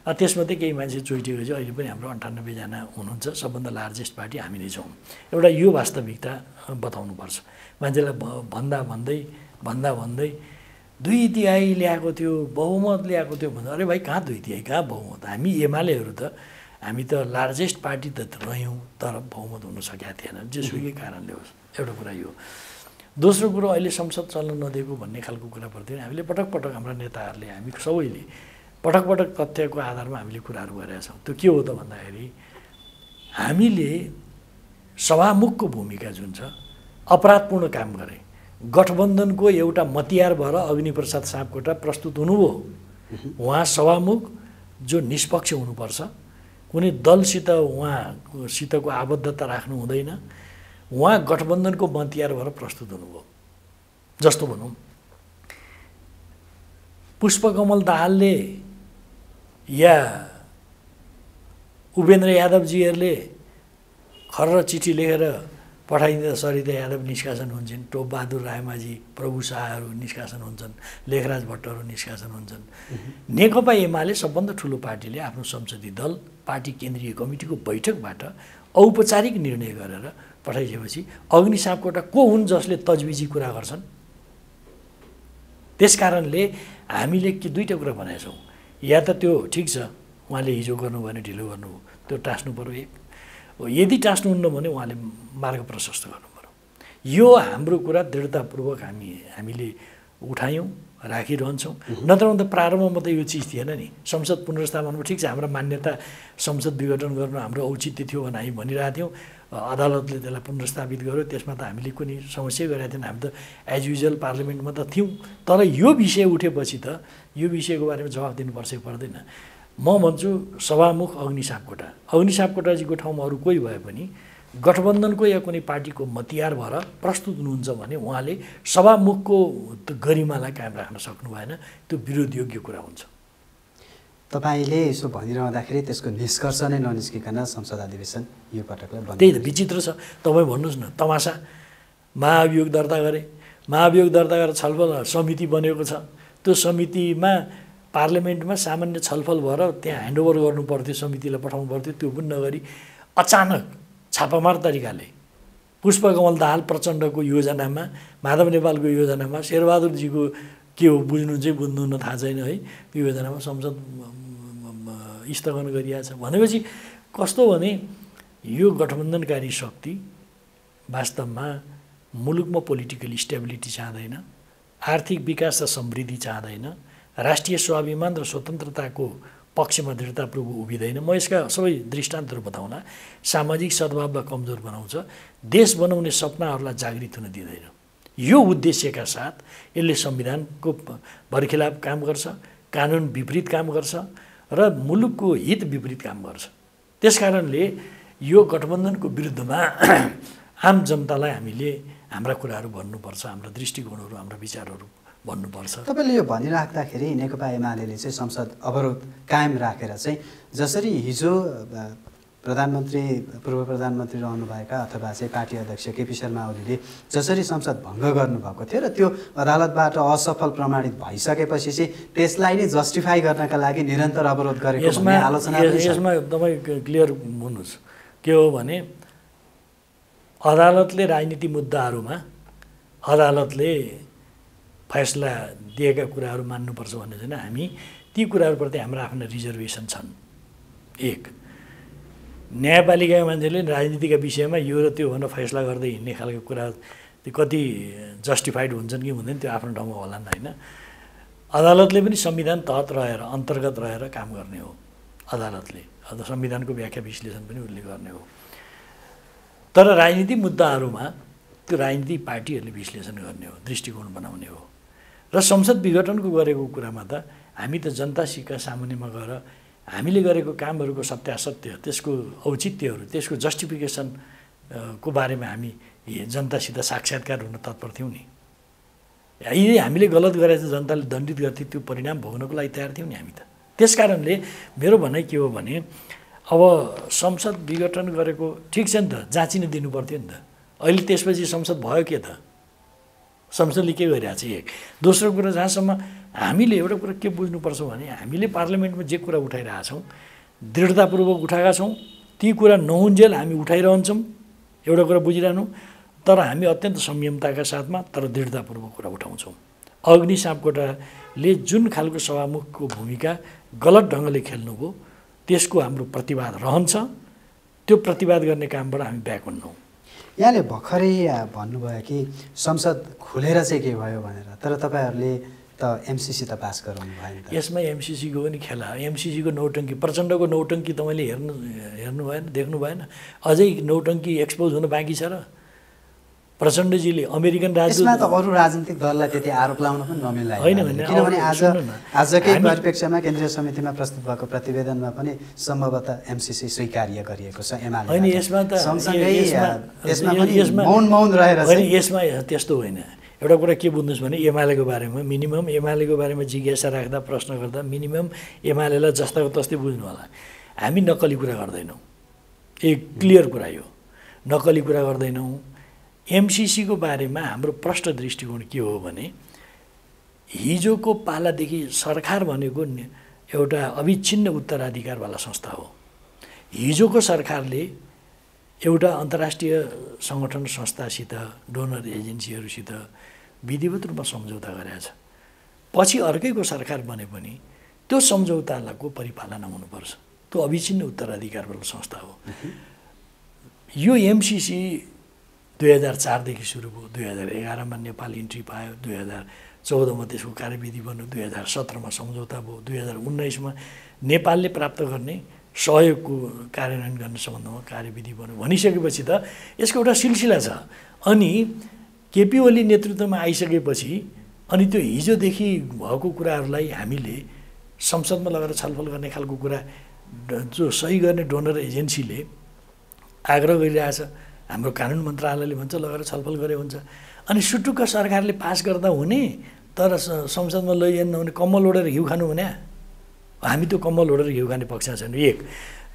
त्यसमध्ये केही मान्छे चोइटिएपछि अहिले पनि हाम्रो अन्ठानब्बेजना हुनुहुन्छ सबभन्दा लार्जेस्ट पार्टी हामी नै छौँ। एउटा यो वास्तविकता बताउनुपर्छ। मान्छेलाई भन्दा भन्दै भन्दा भन्दै दुई तिहाई ल्याएको थियो बहुमत ल्याएको थियो भन्दा अरे भाइ कहाँ दुई तिहाई कहाँ बहुमत? हामी एमालेहरू त हामी त लार्जेस्ट पार्टी त रह्यौँ तर बहुमत हुन सकेका थिएन जेसुकै कारणले होस् एउटा कुरा यो दोस्रो कुरो अहिले संसद चल्न नदिएको भन्ने खालको कुराप्रति पनि हामीले पटक पटक हाम्रा नेताहरूले हामी सबैले पटक पटक तथ्यको आधारमा हामीले कुराहरू गरेका छौँ। त्यो के हो त भन्दाखेरि हामीले सभामुखको भूमिका जुन छ अपराधपूर्ण काम गरे। गठबन्धनको एउटा मतियार भएर अग्निप्रसाद सापकोटा प्रस्तुत हुनुभयो। उहाँ सभामुख जो निष्पक्ष हुनुपर्छ। कुनै दलसित उहाँसितको आबद्धता राख्नु हुँदैन। उहाँ गठबन्धनको मतियार भएर प्रस्तुत हुनुभयो। जस्तो भनौँ। पुष्पकमल दाहालले या उपेन्द्र यादवजीहरूले खर्र चिठी लेखेर पठाइदिँदा सरिता यादव निष्कासन हुन्छन्। टोपबहादुर रायमाझी प्रभु शाहहरू निष्कासन हुन्छन्। लेखराज भट्टहरू निष्कासन हुन्छन्। नेकपा एमाले सबभन्दा ठुलो पार्टीले आफ्नो संसदीय दल पार्टी केन्द्रीय कमिटीको बैठकबाट औपचारिक निर्णय गरेर पठाइसकेपछि अग्नि सापकोटा को हुन् जसले तजबिजी कुरा गर्छन्? त्यस कारणले हामीले के दुईवटा कुरा भनेका छौँ। या त त्यो ठिक छ उहाँले हिजो गर्नु भने ढिलो गर्नु त्यो टाँस्नु पऱ्यो एक। यदि टाँस्नुहुन्न भने उहाँले मार्ग प्रशस्त गर्नु पऱ्यो यो हाम्रो कुरा दृढतापूर्वक हामी हामीले उठायौँ राखिरहन्छौँ। नत्र त प्रारम्भमा त यो चिज थिएन नि। संसद पुनर्स्थापनमा ठिक छ। हाम्रो मान्यता संसद विघटन गर्नु हाम्रो औचित्य थियो भने हामी भनिरहेको थियौँ। अदालतले त्यसलाई पुनर्स्थापित गर्यो। त्यसमा त हामीले कुनै समस्या गरेका थिएन। हामी त एज युजल पार्लियामेन्टमा त थियौँ। तर यो विषय उठेपछि त यो विषयको बारेमा जवाफ दिनुपर्छ पर्दैन। म भन्छु सभामुख अग्नि सापकोटा अग्नि सापकोटाजीको ठाउँमा अरू कोही भए पनि गठबन्धनको या कुनै पार्टीको मतियार भएर प्रस्तुत हुनुहुन्छ भने उहाँले सभामुखको गरिमालाई कायम राख्न सक्नु भएन। त्यो विरोधयोग्य कुरा हुन्छ। तपाईँले यसो भनिरहँदाखेरि त्यसको निष्कर्ष नै ननिस्किकन संसद अधिवेशन यो पटकलाई त्यही त विचित्र छ। तपाईँ भन्नुहोस् न तमासा महाभियोग दर्ता गरे महाभियोग दर्ता गरेर छलफल समिति बनेको छ। त्यो समितिमा पार्लियामेन्टमा सामान्य छलफल भएर त्यहाँ ह्यान्डओभर गर्नु पर्थ्यो समितिलाई पठाउनु पर्थ्यो त्यो पनि नगरी अचानक छापामार तरिकाले पुष्पकमल दाहाल प्रचण्डको योजनामा माधव नेपालको योजनामा शेरबहादुरजीको के हो बुझ्नु चाहिँ बुझ्नु न थाहा छैन है त्यो योजनामा संसद स्थगन गरिरहेछ भनेपछि कस्तो भने यो गठबन्धनकारी शक्ति वास्तवमा मुलुकमा पोलिटिकल स्टेबिलिटी चाहँदैन आर्थिक विकास र समृद्धि चाहँदैन राष्ट्रिय स्वाभिमान र स्वतन्त्रताको पक्षमा दृढतापूर्वक उभिँदैन। म यसका सबै दृष्टान्तहरू बताउँला सामाजिक सद्भावलाई कमजोर बनाउँछ। देश बनाउने सपनाहरूलाई जागृत हुन दिँदैन। यो उद्देश्यका साथ यसले संविधानको भरखिलाप काम गर्छ कानुन विपरीत काम गर्छ र मुलुकको हित विपरीत काम गर्छ। त्यस कारणले यो गठबन्धनको विरुद्धमा आम जनतालाई हामीले हाम्रा कुराहरू भन्नुपर्छ हाम्रा दृष्टिकोणहरू हाम्रा विचारहरू। भन्नुपर्छ तपाईँले यो भनिराख्दाखेरि नेकपा एमाले चाहिँ संसद अवरोध कायम राखेर चाहिँ जसरी हिजो प्रधानमन्त्री पूर्व प्रधानमन्त्री रहनुभएका अथवा चाहिँ पार्टी अध्यक्ष केपी शर्मा ओलीले जसरी संसद भङ्ग गर्नुभएको थियो र त्यो अदालतबाट असफल प्रमाणित भइसकेपछि चाहिँ त्यसलाई नै जस्टिफाई गर्नका लागि निरन्तर अवरोध गरेको यसमा आलोचना। यसमा तपाईँ क्लियर हुनुहोस् के हो भने अदालतले राजनीति मुद्दाहरूमा अदालतले फैसला दिएका कुराहरू मान्नुपर्छ भन्ने छैन। हामी ती कुराहरूप्रति हाम्रा आफ्ना रिजर्भेसन छन्। एक न्यायपालिकाका मान्छेले राजनीतिका विषयमा यो र त्यो भनेर फैसला गर्दै हिँड्ने खालको कुरा त्यो कति जस्टिफाइड हुन्छन् कि हुँदैन त्यो आफ्नो ठाउँमा होला नि होइन। अदालतले पनि संविधान तहत रहेर अन्तर्गत रहेर काम गर्ने हो। अदालतले अथवा संविधानको व्याख्या विश्लेषण पनि उसले गर्ने हो। तर राजनीतिक मुद्दाहरूमा त्यो राजनीतिक पार्टीहरूले विश्लेषण गर्ने हो दृष्टिकोण बनाउने हो। र संसद विघटनको गरेको कुरामा त हामी त जनतासित सामुन्यमा गएर हामीले गरेको कामहरूको सत्यासत्य त्यसको औचित्यहरू त्यसको जस्टिफिकेसन को बारेमा हामी जनतासित साक्षात्कार हुन तत्पर थियौँ नि। यदि हामीले गलत गरेर जनताले दण्डित गर्थे त्यो परिणाम भोग्नको लागि तयार थियौँ नि हामी त। त्यस कारणले मेरो भनाइ के हो भने अब संसद विघटन गरेको ठिक छ नि त जाँचिन दिनु पर्थ्यो नि त। अहिले त्यसपछि संसद भयो के त? संसदले के गरिरहेको छ एक? दोस्रो कुरा जहाँसम्म हामीले एउटा कुरा के बुझ्नुपर्छ भने हामीले पार्लियामेन्टमा जे कुरा उठाइरहेछौँ दृढतापूर्वक उठाएका छौँ ती कुरा नहुन्जेल हामी उठाइरहन्छौँ एउटा कुरा बुझिरहनु तर हामी अत्यन्त संयमताका साथमा तर दृढतापूर्वक कुरा उठाउँछौँ। अग्नि सापकोटाले जुन खालको सभामुखको भूमिका गलत ढङ्गले खेल्नुभयो त्यसको हाम्रो प्रतिवाद रहन्छ। त्यो प्रतिवाद गर्ने कामबाट हामी ब्याक हुन्नौँ। यहाँले भर्खरै भन्नुभयो कि संसद खुलेर चाहिँ के भयो भनेर तर तपाईँहरूले त एमसिसी त पास गराउनु भयो नि त। यसमा एमसिसीको पनि खेला एमसिसीको नौटङ्की प्रचण्डको नौटङ्की तपाईँले हेर्नु हेर्नु भएन देख्नु भएन। अझै नौटङ्की एक्सपोज हुन बाँकी छ र। प्रचण्डजीले अमेरिकन यसमा त अरू राजनीतिक दललाई त्यति आरोप लाउन पनि नमिल्ला होइन, किनभने आज। आजकै परिप्रेक्ष्यमा केन्द्रीय समितिमा प्रस्तुत भएको प्रतिवेदनमा पनि सम्भवतः एमसिसी स्वीकार्य गरिएको छ एमाले होइन यसमा त सँगसँगै यसमा मौन मौन रहेर होइन यसमा त्यस्तो होइन। एउटा कुरा के बुझ्नुहोस् भने एमालेको बारेमा मिनिमम एमालेको बारेमा जिज्ञासा राख्दा प्रश्न गर्दा मिनिमम एमालेलाई जस्ताको तस्तै बुझ्नु होला। हामी नक्कली कुरा गर्दैनौँ। एक क्लियर कुरा यो। नक्कली कुरा गर्दैनौँ। एमसिसीको बारेमा हाम्रो प्रष्ट दृष्टिकोण के हो भने हिजोको पालादेखि सरकार भनेको एउटा अविच्छिन्न उत्तराधिकारवाला संस्था हो। हिजोको सरकारले एउटा अन्तर्राष्ट्रिय सङ्गठन संस्थासित डोनर एजेन्सीहरूसित विधिवत रूपमा सम्झौता गरेका छ। पछि अर्कैको सरकार बने पनि त्यो सम्झौताको परिपालना हुनुपर्छ। त्यो अविच्छिन्न उत्तराधिकारवाला संस्था हो। यो एमसिसी दुई हजार चारदेखि सुरु भयो। दुई हजार एघारमा नेपाल इन्ट्री पायो। दुई हजार चौधमा त्यसको कार्यविधि बन्यो। दुई हजार सत्रमा सम्झौता भयो। दुई हजार उन्नाइसमा नेपालले प्राप्त गर्ने सहयोगको कार्यान्वयन गर्ने सम्बन्धमा कार्यविधि बन्यो। भनिसकेपछि त यसको एउटा सिलसिला छ। अनि केपी ओली नेतृत्वमा आइसकेपछि अनि त्यो हिजोदेखि भएको कुराहरूलाई हामीले संसदमा लगेर छलफल गर्ने खालको कुरा जो सही गर्ने डोनर एजेन्सीले आग्रह गरिरहेछ। हाम्रो कानुन मन्त्रालयले भन्छ लगेर छलफल गरे हुन्छ। अनि सुटुक्क सरकारले पास गर्दा हुने तर संसदमा लैजानु नहुने कम्मल ओढेर हिउँ खानु भने हामी त्यो कम्मल ओढेर हिउँ खाने पक्षमा छैनौँ। एक।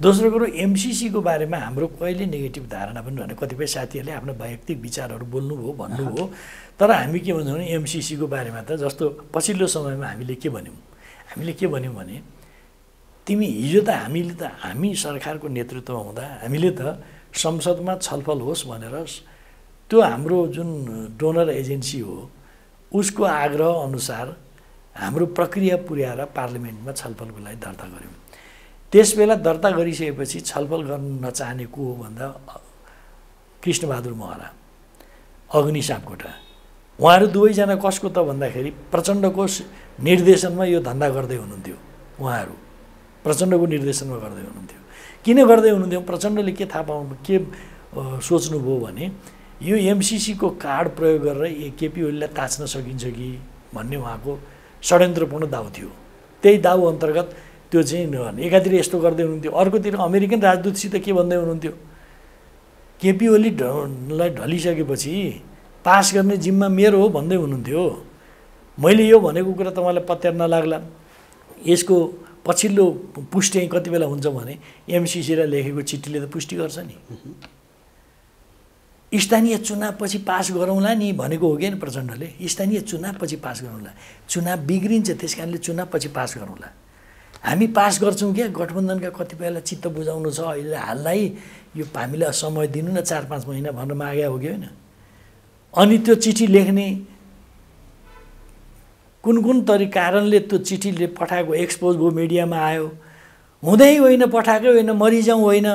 दोस्रो कुरो एमसिसीको बारेमा हाम्रो कहिले नेगेटिभ धारणा पनि भने कतिपय साथीहरूले आफ्नो वैयक्तिक विचारहरू बोल्नुभयो भन्नुभयो तर हामी के भन्छौँ भने एमसिसीको बारेमा त जस्तो पछिल्लो समयमा हामीले के भन्यौँ? हामीले के भन्यौँ भने तिमी हिजो त हामीले त हामी सरकारको नेतृत्वमा हुँदा हामीले त संसदमा छलफल होस् भनेर त्यो हाम्रो जुन डोनर एजेन्सी हो उसको आग्रह अनुसार हाम्रो प्रक्रिया पुर्याएर पार्लिमेन्टमा छलफलको लागि दर्ता गऱ्यौँ। त्यसबेला दर्ता गरिसकेपछि छलफल गर्न नचाहने को हो भन्दा कृष्णबहादुर महरा अग्नि सापकोटा। उहाँहरू दुवैजना कसको त भन्दाखेरि प्रचण्डको निर्देशनमा यो धन्दा गर्दै हुनुहुन्थ्यो उहाँहरू प्रचण्डको निर्देशनमा गर्दै हुनुहुन्थ्यो। किन गर्दै हुनुहुन्थ्यो प्रचण्डले के थाहा पाउनु के सोच्नुभयो भने यो एमसिसीको कार्ड प्रयोग गरेर ए केपी ओलीलाई ताच्न सकिन्छ कि भन्ने उहाँको षड्यन्त्रपूर्ण दाउ थियो। त्यही दाउ अन्तर्गत त्यो चाहिँ एकातिर यस्तो गर्दै हुनुहुन्थ्यो। अर्कोतिर अमेरिकन राजदूतसित के भन्दै हुनुहुन्थ्यो? केपी ओली ढ- लाई ढलिसकेपछि पास गर्ने जिम्मा मेरो हो भन्दै हुनुहुन्थ्यो। मैले यो भनेको कुरा तपाईँलाई पत्यार नलाग्ला। यसको पछिल्लो पुष्टि कति बेला हुन्छ भने एमसिसीलाई लेखेको चिठीले त पुष्टि गर्छ नि। स्थानीय चुनावपछि पास गरौँला नि भनेको हो कि नि प्रचण्डले। स्थानीय चुनावपछि पास गरौँला। चुनाव बिग्रिन्छ त्यस कारणले चुनावपछि पास गरौँला। हामी पास गर्छौँ क्या गठबन्धनका कतिपयलाई चित्त बुझाउनु छ अहिले हाललाई यो हामीलाई समय दिनु न चार पाँच महिना भनेर मागे हो कि होइन? अनि त्यो चिठी लेख्ने कुन कुन तरि कारणले त्यो चिठीले पठाएको एक्सपोज भयो मिडियामा आयो। हुँदै होइन पठाएकै होइन मरिजाउँ होइन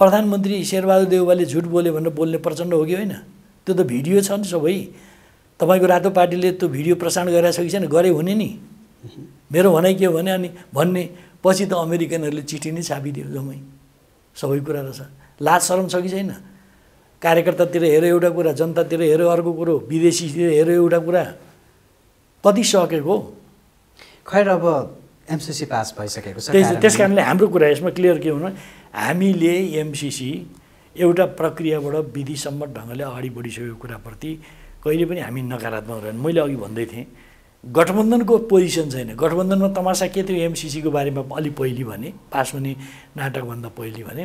प्रधानमन्त्री शेरबहादुर देउवाले झुट बोल्यो भनेर बोल्ने प्रचण्ड हो कि होइन? त्यो त भिडियो छ नि सबै। तपाईँको रातो पार्टीले त्यो भिडियो प्रसारण छ कि छैन? गरे हुने नि। मेरो भनाइ के हो भने अनि भन्ने पछि त अमेरिकनहरूले चिठी नै छापिदियो जम्मै। सबै कुरा रहेछ। लाज शरम छ कि छैन? कार्यकर्तातिर हेऱ्यो एउटा कुरा जनतातिर हेऱ्यो अर्को कुरो विदेशीतिर हेऱ्यो एउटा कुरा। कति सकेको खैर अब एमसिसी पास भइसकेको छ त्यस कारणले हाम्रो कुरा यसमा क्लियर के हुनु हामीले एमसिसी एउटा प्रक्रियाबाट विधिसम्म ढङ्गले अगाडि बढिसकेको कुराप्रति कहिले पनि हामी नकारात्मक रहेन। मैले अघि भन्दै थिएँ गठबन्धनको पोजिसन छैन। गठबन्धनमा तमासा के थियो एमसिसीको बारेमा अलि पहिले भने पास हुने नाटकभन्दा पहिले भने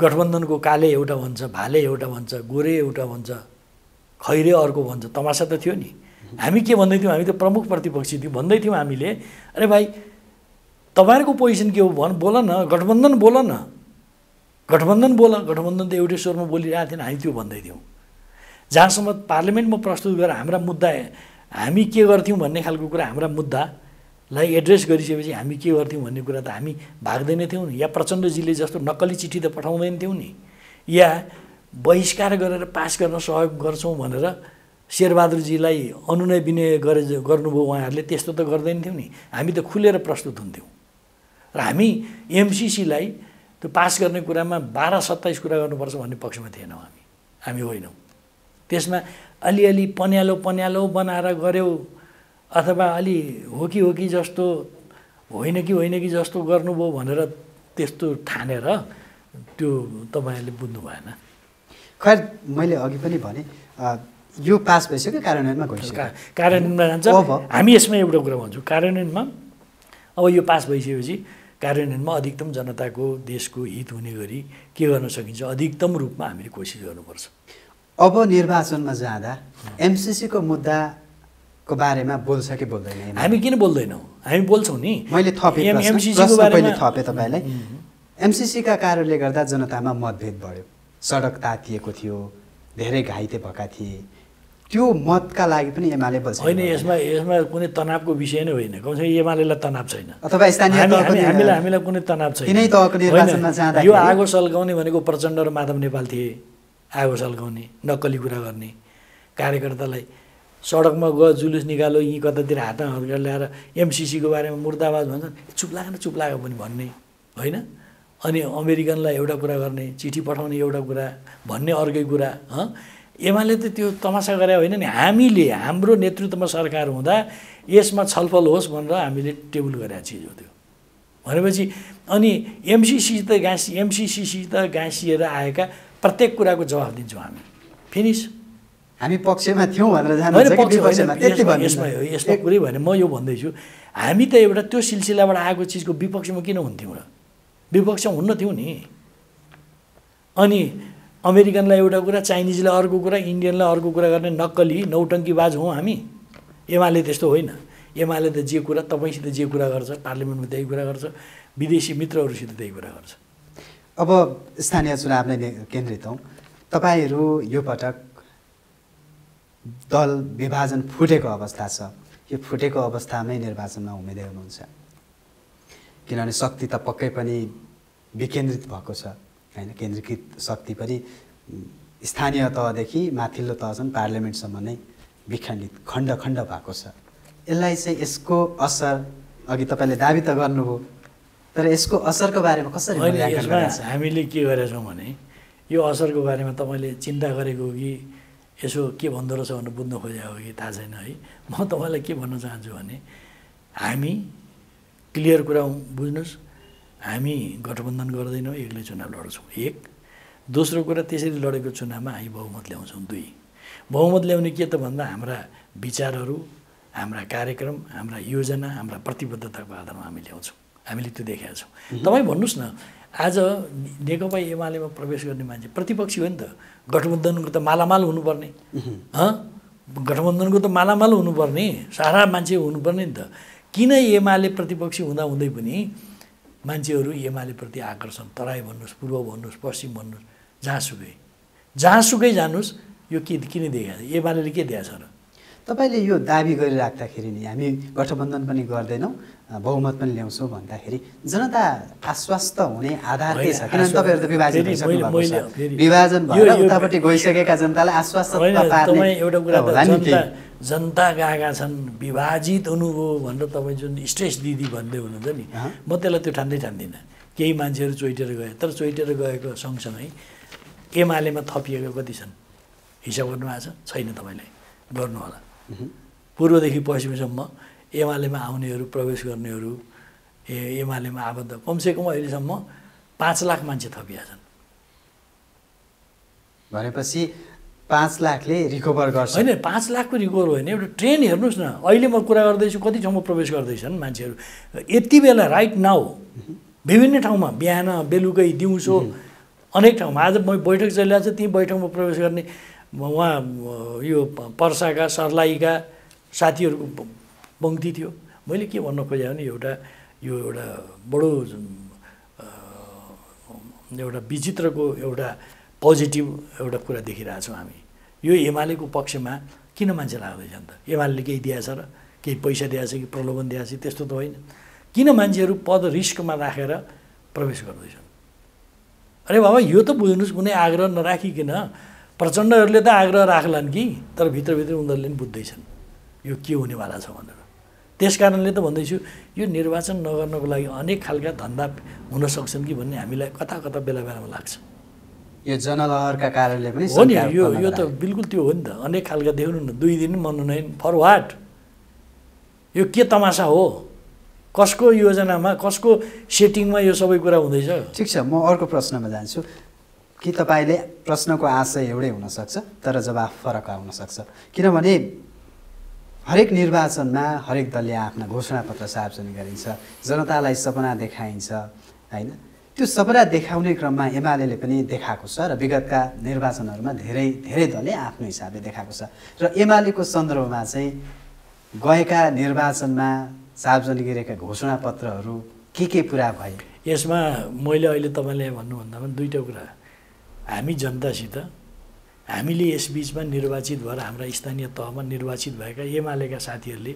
गठबन्धनको काले एउटा भन्छ भाले एउटा भन्छ गोरे एउटा भन्छ खैरे अर्को भन्छ तमासा त थियो नि। हामी के भन्दै थियौँ हामी त प्रमुख प्रतिपक्षी थियौँ। भन्दै थियौँ हामीले अरे भाइ तपाईँहरूको पोजिसन के हो? भन बोल न गठबन्धन बोल न। गठबन्धन बोल गठबन्धन त एउटै स्वरमा बोलिरहेको थिएन हामी त्यो भन्दै थियौँ। जहाँसम्म पार्लिमेन्टमा प्रस्तुत गरेर हाम्रा मुद्दा हामी के गर्थ्यौँ भन्ने खालको कुरा हाम्रा मुद्दालाई एड्रेस गरिसकेपछि हामी के गर्थ्यौँ भन्ने कुरा त हामी भाग्दैन थियौँ नि। या प्रचण्डजीले जस्तो नक्कली चिठी त पठाउँदैन थियौँ नि। या बहिष्कार गरेर पास गर्न सहयोग गर्छौँ भनेर शेरबहादुरजीलाई अनुनय विनय गरे गर्नुभयो उहाँहरूले त्यस्तो त गर्दैन थियौँ नि। हामी त खुलेर प्रस्तुत हुन्थ्यौँ। र हामी एमसिसीलाई त्यो पास गर्ने कुरामा बाह्र सत्ताइस कुरा गर्नुपर्छ भन्ने पक्षमा थिएनौँ हामी। हामी होइनौँ। त्यसमा अलिअलि पन्यालो पन्यालो बनाएर गऱ्यौ। अथवा अलि हो कि हो कि जस्तो होइन कि होइन कि जस्तो गर्नुभयो भनेर त्यस्तो ठानेर त्यो तपाईँहरूले बुझ्नु भएन खैर मैले अघि पनि भने यो पास भइसक्यो कार्यान्वयनमा गइसक्यो। का- कार्यान्वयनमा जान्छ। अब? हामी यसमा एउटा कुरा भन्छु। कार्यान्वयनमा अब यो पास भइसकेपछि कार्यान्वयनमा अधिकतम जनताको देशको हित हुने गरी के गर्न सकिन्छ? अधिकतम रूपमा हामीले कोसिस गर्नुपर्छ। अब निर्वाचनमा जाँदा एमसिसीको मुद्दाको बारेमा बोल्छ कि बोल्दैन? हामी किन बोल्दैनौँ? हामी बोल्छौँ नि। मैले थपेँ एम- प्रश्न। MCC को प्रश्न बारेमा- थपेँ तपाईँलाई। एमसिसीका कारणले गर्दा जनतामा मतभेद बढ्यो। सडक तातिएको थियो धेरै घाइते भएका थिए। त्यो मतका लागि पनि एमाले बोल्छ होइन यसमा यसमा कुनै तनावको विषय नै होइन। कमसेकम एमालेलाई तनाव छैन। अथवा स्थानीय हामीलाई हामीलाई कुनै तनाव छैन। यो आगो सल्काउने भनेको प्रचण्ड र माधव नेपाल थिए। आगो सल्काउने नक्कली कुरा गर्ने। कार्यकर्तालाई सडकमा गयो जुलुस निकालो यहीँ कतातिर हातमा हल्का ल्याएर एमसिसीको बारेमा मुर्दाबाद भन्छन्। चुप लागेन चुप लाग्यो पनि भन्ने। होइन? अनि अमेरिकनलाई एउटा कुरा गर्ने चिठी पठाउने एउटा कुरा भन्ने अर्कै कुरा हँ? एमाले त त्यो तमासा गरे होइन नि? हामीले हाम्रो नेतृत्वमा सरकार हुँदा यसमा छलफल होस् भनेर हामीले टेबल गरेका चिज हो त्यो। भनेपछि अनि एमसिसी त गाँसी त गाँसिएर आएका प्रत्येक कुराको जवाफ दिन्छौँ हामी। फिनिस हामी पक्षमा थियौँ भनेर यसमा हो, यसमा कुरै भने म यो भन्दैछु। हामी त एउटा त्यो सिलसिलाबाट आएको चिजको विपक्षमा किन हुन्थ्यौँ र? विपक्षमा हुन्न थियौँ नि। अनि अमेरिकनलाई एउटा कुरा चाइनिजलाई अर्को कुरा इन्डियनलाई अर्को कुरा गर्ने नक्कली नौटङ्कीबाज हौँ हामी। एमाले त्यस्तो होइन। एमाले त जे कुरा तपाईँसित जे कुरा गर्छ पार्लिमेन्टमा त्यही कुरा गर्छ विदेशी मित्रहरूसित त्यही कुरा गर्छ। अब स्थानीय चुनावलाई केन्द्रित हौँ। तपाईँहरू यो पटक दल विभाजन फुटेको अवस्था छ। यो फुटेको अवस्थामै निर्वाचनमा उम्मेदै हुनुहुन्छ। किनभने शक्ति त पक्कै पनि विकेन्द्रित भएको छ होइन? केन्द्रीकृत शक्ति पनि स्थानीय तहदेखि माथिल्लो तहसम्म पार्लिमेन्टसम्म नै विखण्डित खण्ड खण्ड भएको छ। यसलाई चाहिँ यसको असर अघि तपाईँले दाबी त गर्नुभयो तर यसको असरको बारेमा कसरी? हामीले के गरेछौँ भने यो असरको बारेमा तपाईँले चिन्ता गरेको हो कि यसो के भन्दो रहेछ भनेर बुझ्न खोजेको हो कि थाहा छैन है। म तपाईँलाई के भन्न चाहन्छु भने हामी क्लियर कुरा बुझ्नुहोस्। हामी गठबन्धन गर्दैनौँ एक्लै चुनाव लड्छौँ। एक। दोस्रो कुरा त्यसरी लडेको चुनावमा हामी बहुमत ल्याउँछौँ दुई। बहुमत ल्याउने के त भन्दा हाम्रा विचारहरू हाम्रा कार्यक्रम हाम्रा योजना हाम्रा प्रतिबद्धताको आधारमा हामी ल्याउँछौँ। हामीले त्यो देखेका छौँ। तपाईँ भन्नुहोस् न आज नेकपा एमालेमा प्रवेश गर्ने मान्छे प्रतिपक्षी हो नि त। गठबन्धनको त मालामाल हुनुपर्ने। हँ? गठबन्धनको त मालामाल हुनुपर्ने। सारा मान्छे हुनुपर्ने नि त। किन एमाले प्रतिपक्षी हुँदा हुँदै पनि मान्छेहरू एमालेप्रति आकर्षण तराई भन्नुहोस् पूर्व भन्नुहोस् पश्चिम भन्नुहोस् जहाँसुकै। जहाँसुकै जानुहोस् यो के किन देखाएको छ एमाले के दिएको छ र? तपाईँले यो दाबी गरिराख्दाखेरि नि हामी गठबन्धन पनि गर्दैनौँ। बहुमत पनि ल्याउँछौँ भन्दाखेरि जनता आश्वस्त हुने आधार के छ? किनभने तपाईँहरू त विभाजन भइसक्नु भएको छ। विभाजन भएर उतापट्टि गइसकेका जनतालाई आश्वस्त एउटा कुरा होला नि जनता गएका छन् विभाजित हुनुभयो भनेर तपाईँ जुन स्ट्रेस दिदी भन्दै हुनुहुन्छ नि। म त्यसलाई त्यो ठान्दै ठान्दिनँ। केही मान्छेहरू चोइटेर गए। तर चोइटेर गएको सँगसँगै एमालेमा थपिएको कति छन्? हिसाब गर्नु भएको छ? छैन तपाईँलाई। गर्नु होला पूर्वदेखि पश्चिमसम्म एमालेमा आउनेहरू प्रवेश गर्नेहरू ए एमालेमा आबद्ध। कमसेकम अहिलेसम्म पाँच लाख मान्छे थपिएका छन् भनेपछि पाँच लाखले रिकभर गर्छ। होइन पाँच लाखको रिकभर होइन। एउटा ट्रेन हेर्नुहोस् न। अहिले म कुरा गर्दैछु कति ठाउँमा प्रवेश गर्दैछन् मान्छेहरू। यति बेला राइट नाउ विभिन्न ठाउँमा बिहान बेलुकै दिउँसो अनेक ठाउँमा। आज म बैठक चलिरहेको छ ती बैठकमा प्रवेश गर्ने उहाँ यो पर्साका सर्लाहीका साथीहरूको पङ्क्ति थियो मैले के भन्न खोजेँ भने एउटा यो एउटा बडो एउटा विचित्रको एउटा पोजिटिभ एउटा कुरा देखिरहेछौँ हामी। यो एमालेको पक्षमा किन मान्छे लाग्दैछन् त? एमाले केही दिएछ र? केही पैसा दिएछ कि प्रलोभन दिएछ त्यस्तो त होइन। किन मान्छेहरू पद रिस्कमा राखेर प्रवेश गर्दैछन्? अरे बाबा यो त बुझ्नुहोस् कुनै आग्रह नराखिकन प्रचण्डहरूले त आग्रह राख्लान् कि तर भित्रभित्र उनीहरूले पनि बुझ्दैछन्। यो के हुनेवाला छ भनेर। त्यस कारणले त भन्दैछु यो निर्वाचन नगर्नको लागि अनेक खालका धन्दा हुन सक्छन् कि भन्ने हामीलाई कता कता बेला बेलामा लाग्छ। यो जनलहरका कारणले पनि हो नि यो यो त। बिल्कुल त्यो हो नि त। अनेक खालका देख्नु न दुई दिन मनोनयन फर वाट यो के तमासा हो? कसको योजनामा कसको सेटिङमा यो सबै कुरा हुँदैछ? ठिक छ म अर्को प्रश्नमा जान्छु। कि तपाईँले प्रश्नको आशय एउटै हुनसक्छ तर जवाफ फरक आउन सक्छ किनभने हरेक निर्वाचनमा हरेक दलले आफ्ना घोषणापत्र सार्वजनिक गरिन्छ जनतालाई सपना देखाइन्छ होइन? त्यो सपना देखाउने क्रममा एमाले पनि देखाएको छ र विगतका निर्वाचनहरूमा धेरै धेरै दलले आफ्नो हिसाबले देखाएको छ। र एमालेको सन्दर्भमा चाहिँ गएका निर्वाचनमा सार्वजनिक गरेका घोषणापत्रहरू के के पुरा भए? यसमा मैले अहिले तपाईँले भन्नुभन्दा पनि दुईवटा कुरा। हामी जनतासित हामीले यसबिचमा निर्वाचित भएर हाम्रा स्थानीय तहमा निर्वाचित भएका एमालेका साथीहरूले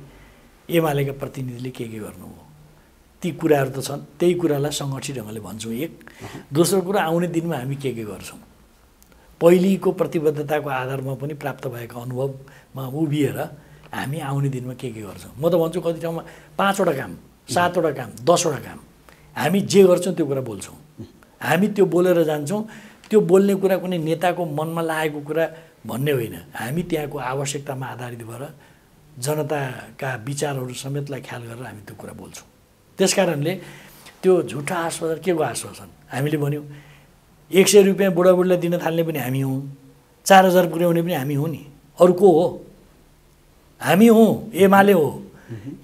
एमालेका प्रतिनिधिले के के गर्नुभयो ती कुराहरू त छन्। त्यही कुरालाई सङ्गठित ढङ्गले भन्छौँ एक। दोस्रो कुरा आउने दिनमा हामी के के गर्छौँ? पहिलेको प्रतिबद्धताको आधारमा पनि प्राप्त भएको अनुभवमा उभिएर हामी आउने दिनमा के के गर्छौँ? म त भन्छु कति ठाउँमा पाँचवटा काम सातवटा काम दसवटा काम। हामी जे गर्छौँ त्यो कुरा बोल्छौँ। हामी त्यो बोलेर जान्छौँ। त्यो बोल्ने कुरा कुनै नेताको मनमा लागेको कुरा भन्ने होइन। हामी त्यहाँको आवश्यकतामा आधारित भएर जनताका विचारहरू समेतलाई ख्याल गरेर हामी त्यो कुरा बोल्छौँ। त्यस कारणले त्यो झुठा आश्वासन के को आश्वासन? हामीले भन्यौँ एक सय रुपियाँ बुढाबुढीलाई दिन थाल्ने पनि हामी हौँ चार हजार पुर्याउने पनि हामी हौँ नि। अरू को हो? हामी हौँ एमाले हो।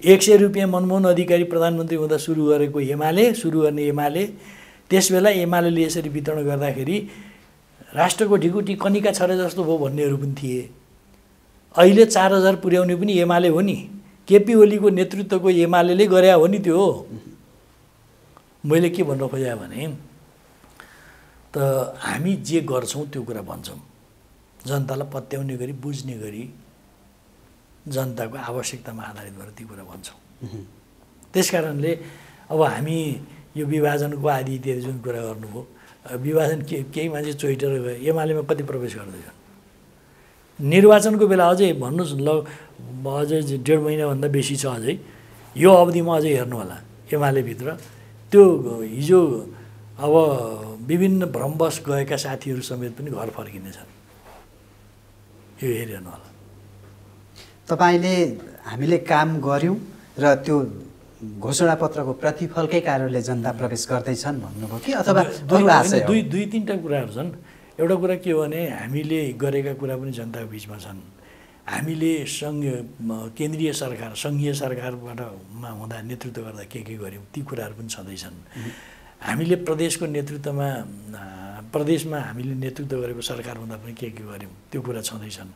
एक सय रुपियाँ मनमोहन अधिकारी प्रधानमन्त्री हुँदा सुरु गरेको एमाले सुरु गर्ने एमाले त्यस बेला एमाले यसरी वितरण गर्दाखेरि राष्ट्रको ढिकुटी कनिका छरे जस्तो भयो भन्नेहरू पनि थिए। अहिले चार हजार पुर्याउने पनि एमाले हो नि। केपी ओलीको नेतृत्वको एमाले गरे हो नि त्यो। मैले के भन्न खोजेँ भने त हामी जे गर्छौँ त्यो कुरा भन्छौँ। जनतालाई पत्याउने गरी बुझ्ने गरी जनताको आवश्यकतामा आधारित भएर ती कुरा भन्छौँ। त्यस कारणले अब हामी यो विभाजनको आदि इत्यादि जुन कुरा गर्नुभयो। विभाजन के केही मान्छे चोइटेर एमालेमा कति प्रवेश गर्दैछन् निर्वाचनको बेला अझै भन्नुहोस् ल अझै डेढ महिनाभन्दा बेसी छ अझै। यो अवधिमा अझै हेर्नु होला एमालेभित्र। त्यो हिजो अब विभिन्न भ्रमवश गएका साथीहरू समेत पनि घर फर्किनेछन्। यो हेरिरहनु होला तपाईँले हामीले काम गऱ्यौँ र त्यो घोषणापत्रको प्रतिफलकै कारणले जनता प्रवेश गर्दैछन् भन्नुभयो कि? अथवा दुई? दुई तिनवटा कुराहरू छन्। एउटा कुरा के हो भने हामीले गरेका कुरा पनि जनताको बिचमा छन्। हामीले सङ्घ केन्द्रीय सरकार सङ्घीय सरकारबाट मा हुँदा नेतृत्व गर्दा के के गऱ्यौँ ती कुराहरू पनि छँदैछन्। हामीले प्रदेशको नेतृत्वमा प्रदेशमा हामीले नेतृत्व गरेको सरकार हुँदा पनि के के गऱ्यौँ? त्यो कुरा छँदैछन्।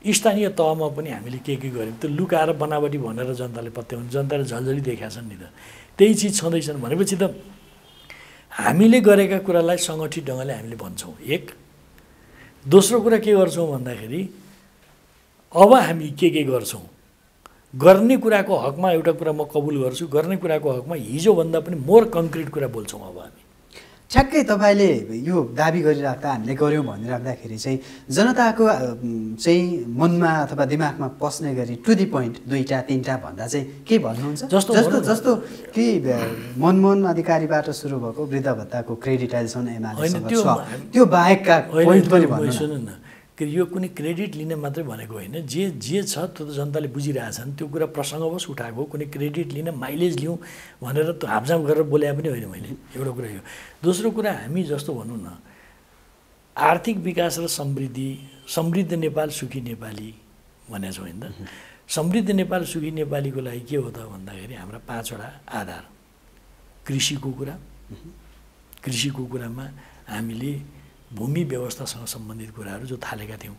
स्थानीय तहमा पनि हामीले के के गऱ्यौँ? त्यो लुकाएर बनावटी भनेर जनताले पत्याउनु जनताले झल्झली देखाएको छन् नि त। त्यही चिज छँदैछन्। भनेपछि त हामीले गरेका कुरालाई सङ्गठित ढङ्गले हामीले भन्छौँ। एक दोस्रो कुरा के गर्छौँ भन्दाखेरि अब हामी के के गर्छौँ? गर्ने कुराको हकमा एउटा कुरा म कबुल गर्छु गर्ने कुराको हकमा हिजोभन्दा पनि मोर कङ्क्रिट कुरा बोल्छौँ अब हामी। ठ्याक्कै तपाईँले यो दाबी गरिराख्दा हामीले गऱ्यौँ भनिराख्दाखेरि चाहिँ जनताको चाहिँ मनमा अथवा दिमागमा पस्ने गरी टु दि पोइन्ट दुईवटा तिनवटा भन्दा चाहिँ के भन्नुहुन्छ? जस्तो जस्तो। जस्तो कि मनमोहन अधिकारीबाट सुरु भएको वृद्ध भत्ताको क्रेडिटाइजेसन एमालेसँग त्यो बाहेकका पोइन्ट पनि भन्नु यो कुनै क्रेडिट लिन मात्रै भनेको होइन। जे जे छ त्यो त जनताले बुझिरहेछन् त्यो कुरा प्रसङ्गवश उठाएको कुनै क्रेडिट लिन माइलेज लिउँ भनेर त हापझाप गरेर बोले पनि होइन मैले। एउटा कुरा यो। दोस्रो कुरा हामी जस्तो भनौँ न आर्थिक विकास र समृद्धि समृद्ध नेपाल सुखी नेपाली भनेको छौँ होइन त। समृद्ध नेपाल सुखी नेपालीको लागि के हो त भन्दाखेरि हाम्रा पाँचवटा आधार। कृषिको कुरा कृषिको कुरामा हामीले भूमि व्यवस्थासँग सम्बन्धित कुराहरू जो थालेका थियौँ।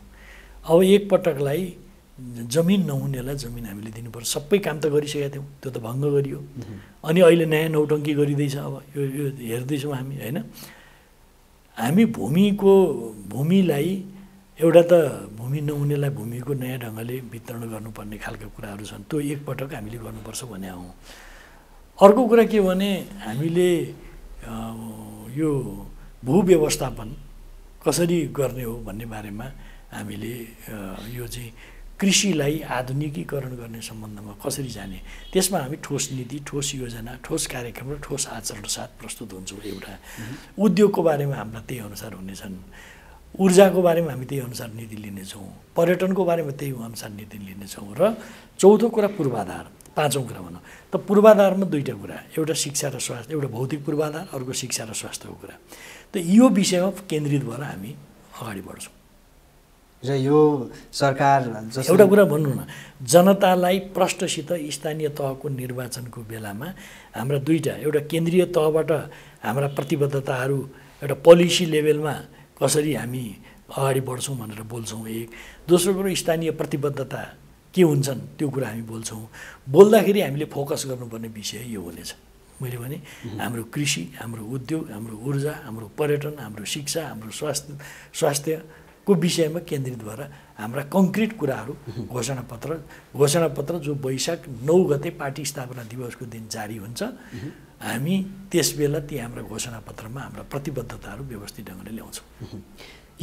अब एकपटकलाई जमिन नहुनेलाई जमिन हामीले दिनुपर्छ। सबै काम त गरिसकेका थियौँ। त्यो त भङ्ग गरियो। अनि अहिले नयाँ नौटङ्की गरिँदैछ अब। यो यो हेर्दैछौँ हामी होइन? हामी भूमिको भूमिलाई एउटा त भूमि नहुनेलाई भूमिको नयाँ ढङ्गले वितरण गर्नुपर्ने खालका कुराहरू छन्। त्यो एकपटक हामीले गर्नुपर्छ भने हौँ। अर्को कुरा के भने हामीले यो भू व्यवस्थापन कसरी गर्ने हो भन्ने बारेमा हामीले यो चाहिँ कृषिलाई आधुनिकीकरण गर्ने सम्बन्धमा कसरी जाने त्यसमा हामी ठोस नीति ठोस योजना ठोस कार्यक्रम र ठोस आचरण साथ प्रस्तुत हुन्छौँ एउटा। उद्योगको बारेमा हाम्रा त्यही अनुसार हुनेछन् ऊर्जाको बारेमा हामी त्यही अनुसार नीति लिनेछौँ। पर्यटनको बारेमा त्यही अनुसार नीति लिनेछौँ र चौथो कुरा पूर्वाधार पाँचौँ कुरा भनौँ। त पूर्वाधारमा दुईवटा कुरा एउटा शिक्षा र स्वास्थ्य एउटा भौतिक पूर्वाधार अर्को शिक्षा र स्वास्थ्यको कुरा। त यो विषयमा केन्द्रित भएर हामी अगाडि बढ्छौँ। र यो सरकार एउटा कुरा भन्नु न जनतालाई प्रष्टसित स्थानीय तहको निर्वाचनको बेलामा हाम्रा दुईवटा एउटा केन्द्रीय तहबाट हाम्रा प्रतिबद्धताहरू एउटा पोलिसी लेभलमा कसरी हामी अगाडि बढ्छौँ भनेर बोल्छौँ एक। दोस्रो कुरो स्थानीय प्रतिबद्धता के हुन्छन् त्यो कुरा हामी बोल्छौँ। बोल्दाखेरि हामीले फोकस गर्नुपर्ने विषय यो हुनेछ। मैले भने हाम्रो कृषि हाम्रो उद्योग हाम्रो ऊर्जा हाम्रो पर्यटन हाम्रो शिक्षा हाम्रो स्वास्थ्य स्वास्थ्यको विषयमा केन्द्रित भएर हाम्रा कङ्क्रिट कुराहरू घोषणापत्र घोषणापत्र जो वैशाख नौ गते पार्टी स्थापना दिवसको दिन जारी हुन्छ हामी त्यस बेला ती हाम्रा घोषणापत्रमा हाम्रा प्रतिबद्धताहरू व्यवस्थित ढङ्गले ल्याउँछौँ।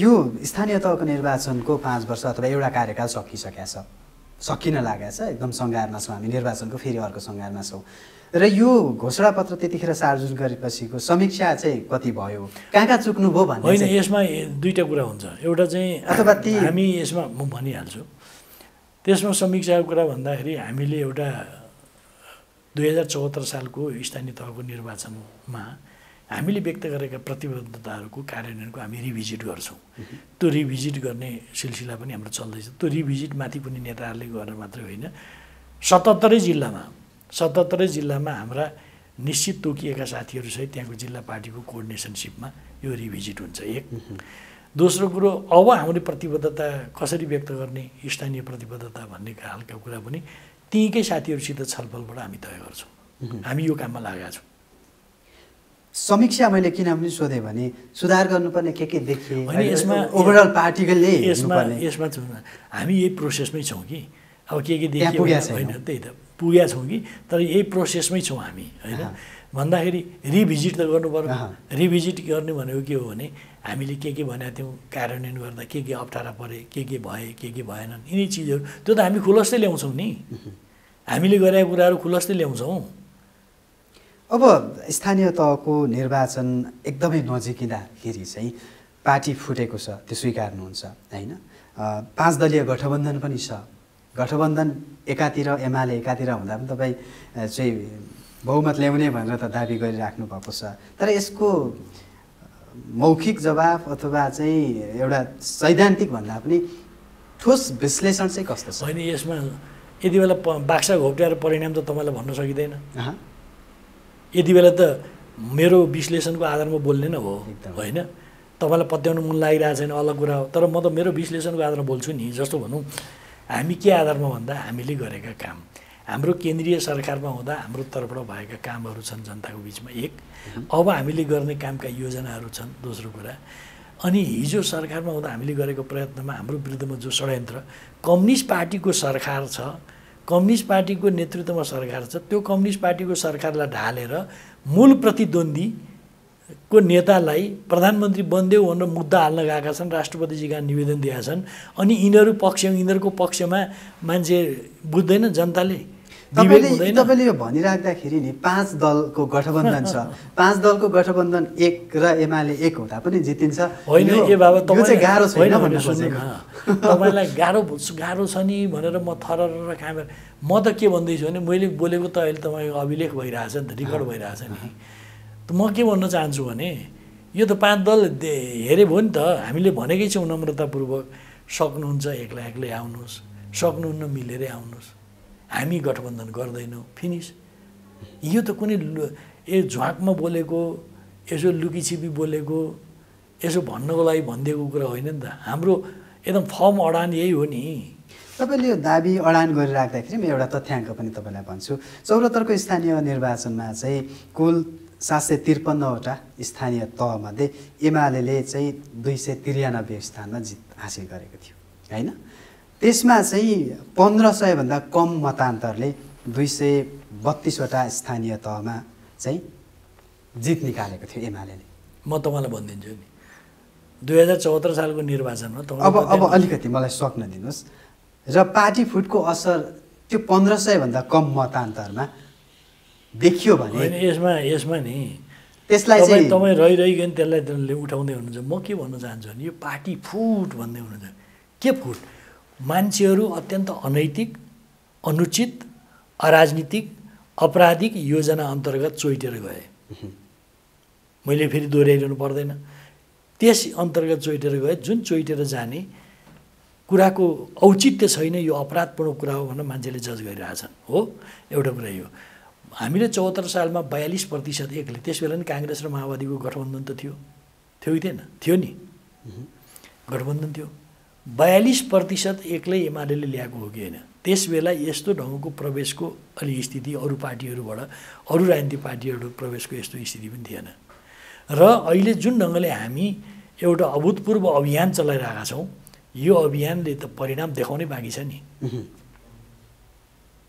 यो स्थानीय तहको निर्वाचनको पाँच वर्ष अथवा एउटा कार्यकाल सकिसकेका छ। सकिन लागेको छ एकदम सङ्घारमा छौँ हामी निर्वाचनको फेरि अर्को सङ्घारमा छौँ। र यो घोषणापत्र त्यतिखेर सार्वजनिक गरेपछिको समीक्षा चाहिँ कति भयो? कहाँ कहाँ चुक्नुभयो भन्ने होइन यसमा दुईवटा कुरा हुन्छ। एउटा चाहिँ अथवा ती- हामी यसमा म भनिहाल्छु। त्यसमा समीक्षाको कुरा भन्दाखेरि हामीले एउटा दुई हजार चौहत्तर सालको स्थानीय तहको निर्वाचनमा हामीले व्यक्त गरेका प्रतिबद्धताहरूको कार्यान्वयनको हामी रिभिजिट गर्छौँ। त्यो रिभिजिट गर्ने सिलसिला पनि हाम्रो चल्दैछ। त्यो रिभिजिट माथि पनि नेताहरूले गरेर मात्रै होइन। सतहत्तरै जिल्लामा सतहत्तरै जिल्लामा हाम्रा निश्चित तोकिएका साथीहरूसहित त्यहाँको जिल्ला पार्टीको कोअर्डिनेसनसिपमा यो रिभिजिट हुन्छ एक। दोस्रो कुरो अब हामीले प्रतिबद्धता कसरी व्यक्त गर्ने स्थानीय प्रतिबद्धता भन्ने खालका कुरा पनि त्यहीँकै साथीहरूसित छलफलबाट हामी तय गर्छौँ। हामी यो काममा लागेका छौँ। समीक्षा मैले किन पनि सोधेँ भने सुधार गर्नुपर्ने के के देखिए होइन यसमा ओभरअल पार्टीले यसमा। यसमा हामी यही प्रोसेसमै छौँ कि। अब के के देखियो होइन। त्यही त। पुगेका छौँ कि तर यही प्रोसेसमै छौँ हामी होइन। भन्दाखेरि रिभिजिट त गर्नु। पऱ्यो। रिभिजिट गर्ने भनेको के हो भने हामीले के के भनेका थियौँ कार्यान्वयन गर्दा के के अप्ठ्यारा परे के के भए के के भएनन् यिनी चिजहरू। त्यो त हामी खुलस्तै ल्याउँछौँ नि। हामीले गरेका कुराहरू खुलस्तै ल्याउँछौँ। अब स्थानीय तहको निर्वाचन एकदमै नजिकिँदाखेरि चाहिँ पार्टी फुटेको छ त्यो स्वीकार्नुहुन्छ होइन? पाँच दलीय गठबन्धन पनि छ। गठबन्धन एकातिर एमाले एकातिर हुँदा पनि तपाईँ चाहिँ बहुमत ल्याउने भनेर त दाबी गरिराख्नु भएको छ। तर यसको मौखिक जवाफ अथवा चाहिँ एउटा सैद्धान्तिक भन्दा पनि ठोस विश्लेषण चाहिँ कस्तो छ? होइन यसमा यति बेला प बाक्सा घोप्ट्याएर परिणाम त तपाईँलाई भन्न सकिँदैन। यति बेला त मेरो विश्लेषणको आधारमा बोल्ने नै हो। होइन? तपाईँलाई पत्याउनु मन लागिरहेको छैन अलग कुरा हो। तर म त मेरो विश्लेषणको आधारमा बोल्छु नि जस्तो भनौँ। हामी के आधारमा भन्दा हामीले गरेका काम। हाम्रो केन्द्रीय सरकारमा हुँदा हाम्रो तर्फबाट भएका कामहरू छन् जनताको बिचमा एक। अब हामीले गर्ने कामका योजनाहरू छन् दोस्रो कुरा। अनि हिजो सरकारमा हुँदा हामीले गरेको प्रयत्नमा हाम्रो विरुद्धमा जो षड्यन्त्र कम्युनिस्ट पार्टीको सरकार छ कम्युनिस्ट पार्टीको नेतृत्वमा सरकार छ त्यो कम्युनिस्ट पार्टीको सरकारलाई ढालेर मूल प्रतिद्वन्दी को नेतालाई प्रधानमन्त्री बनिदेऊ भनेर मुद्दा हाल्न गएका छन् राष्ट्रपतिजी कहाँ निवेदन दिएका छन् अनि यिनीहरू पक्ष यिनीहरूको पक्षमा मान्छे बुझ्दैन जनताले तपाईँले यो भनिराख्दाखेरि नि पाँच दलको गठबन्धन छ। पाँच दलको गठबन्धन एक र एमाले एक हुँदा पनि जितिन्छ। होइन गाह्रो छैन तपाईँलाई गाह्रो गाह्रो छ नि भनेर म थर काम म त के भन्दैछु भने मैले बोलेको त अहिले तपाईँको अभिलेख भइरहेछ नि त रेकर्ड भइरहेछ नि। म के भन्न चाहन्छु भने यो त पाँच दल हेरे भयो नि त हामीले भनेकै छौँ नम्रतापूर्वक सक्नुहुन्छ एक्लै एक्लै आउनुहोस् सक्नुहुन्न मिलेरै आउनुहोस्। हामी गठबन्धन गर्दैनौँ फिनिस। यो त कुनै ए झ्वाकमा बोलेको यसो लुकीछिपी बोलेको यसो भन्नको लागि भनिदिएको कुरा होइन नि त। हाम्रो एकदम फर्म अडान यही हो नि। तपाईँले यो दाबी अडान गरिराख्दाखेरि म एउटा तथ्याङ्क पनि तपाईँलाई भन्छु। चौरात्तरको स्थानीय निर्वाचनमा चाहिँ कुल सात सय त्रिपन्नवटा स्थानीय तहमध्ये एमाले चाहिँ दुई सय त्रियानब्बे स्थानमा जित हासिल गरेको थियो होइन? त्यसमा चाहिँ पन्ध्र सयभन्दा कम मतान्तरले दुई सय बत्तिसवटा स्थानीय तहमा चाहिँ जित निकालेको थियो एमाले। म तपाईँलाई भनिदिन्छु नि दुई हजार चौहत्तर सालको निर्वाचनमा अब अब अलिकति मलाई सक्न दिनुहोस्। र पार्टी फुटको असर त्यो पन्ध्र सयभन्दा कम मतान्तरमा देखियो होइन भने यसमा यसमा नि। त्यसलाई तपाईँ चाहिँ तपाईँ रहिरहिकन त्यसलाई त्यसले उठाउँदै हुनुहुन्छ। म के भन्न चाहन्छु भने यो पार्टी फुट भन्दै हुनुहुन्छ। के फुट? मान्छेहरू अत्यन्त अनैतिक अनुचित अराजनीतिक अपराधिक योजना अन्तर्गत चोइटेर गए। मैले फेरि दोहोऱ्याइरहनु पर्दैन। त्यस अन्तर्गत चोइटेर गए। जुन चोइटेर जाने कुराको औचित्य छैन यो अपराधपूर्ण कुरा हो भनेर मान्छेले जज गरिरहेछन्। हो? एउटा कुरा यो। हामीले चौहत्तर सालमा बयालिस प्रतिशत एकले त्यस बेला नि काङ्ग्रेस र माओवादीको गठबन्धन त थियो। थियो कि थिएन? थियो नि। गठबन्धन थियो। बयालिस प्रतिशत एक्लै एमाले ल्याएको हो कि होइन? त्यस बेला यस्तो ढङ्गको प्रवेशको अलि स्थिति अरू पार्टीहरूबाट अरू राजनीतिक पार्टीहरू प्रवेशको यस्तो स्थिति पनि थिएन। र अहिले जुन ढङ्गले हामी एउटा अभूतपूर्व अभियान चलाइरहेका छौँ यो अभियानले त परिणाम देखाउनै बाँकी छ नि।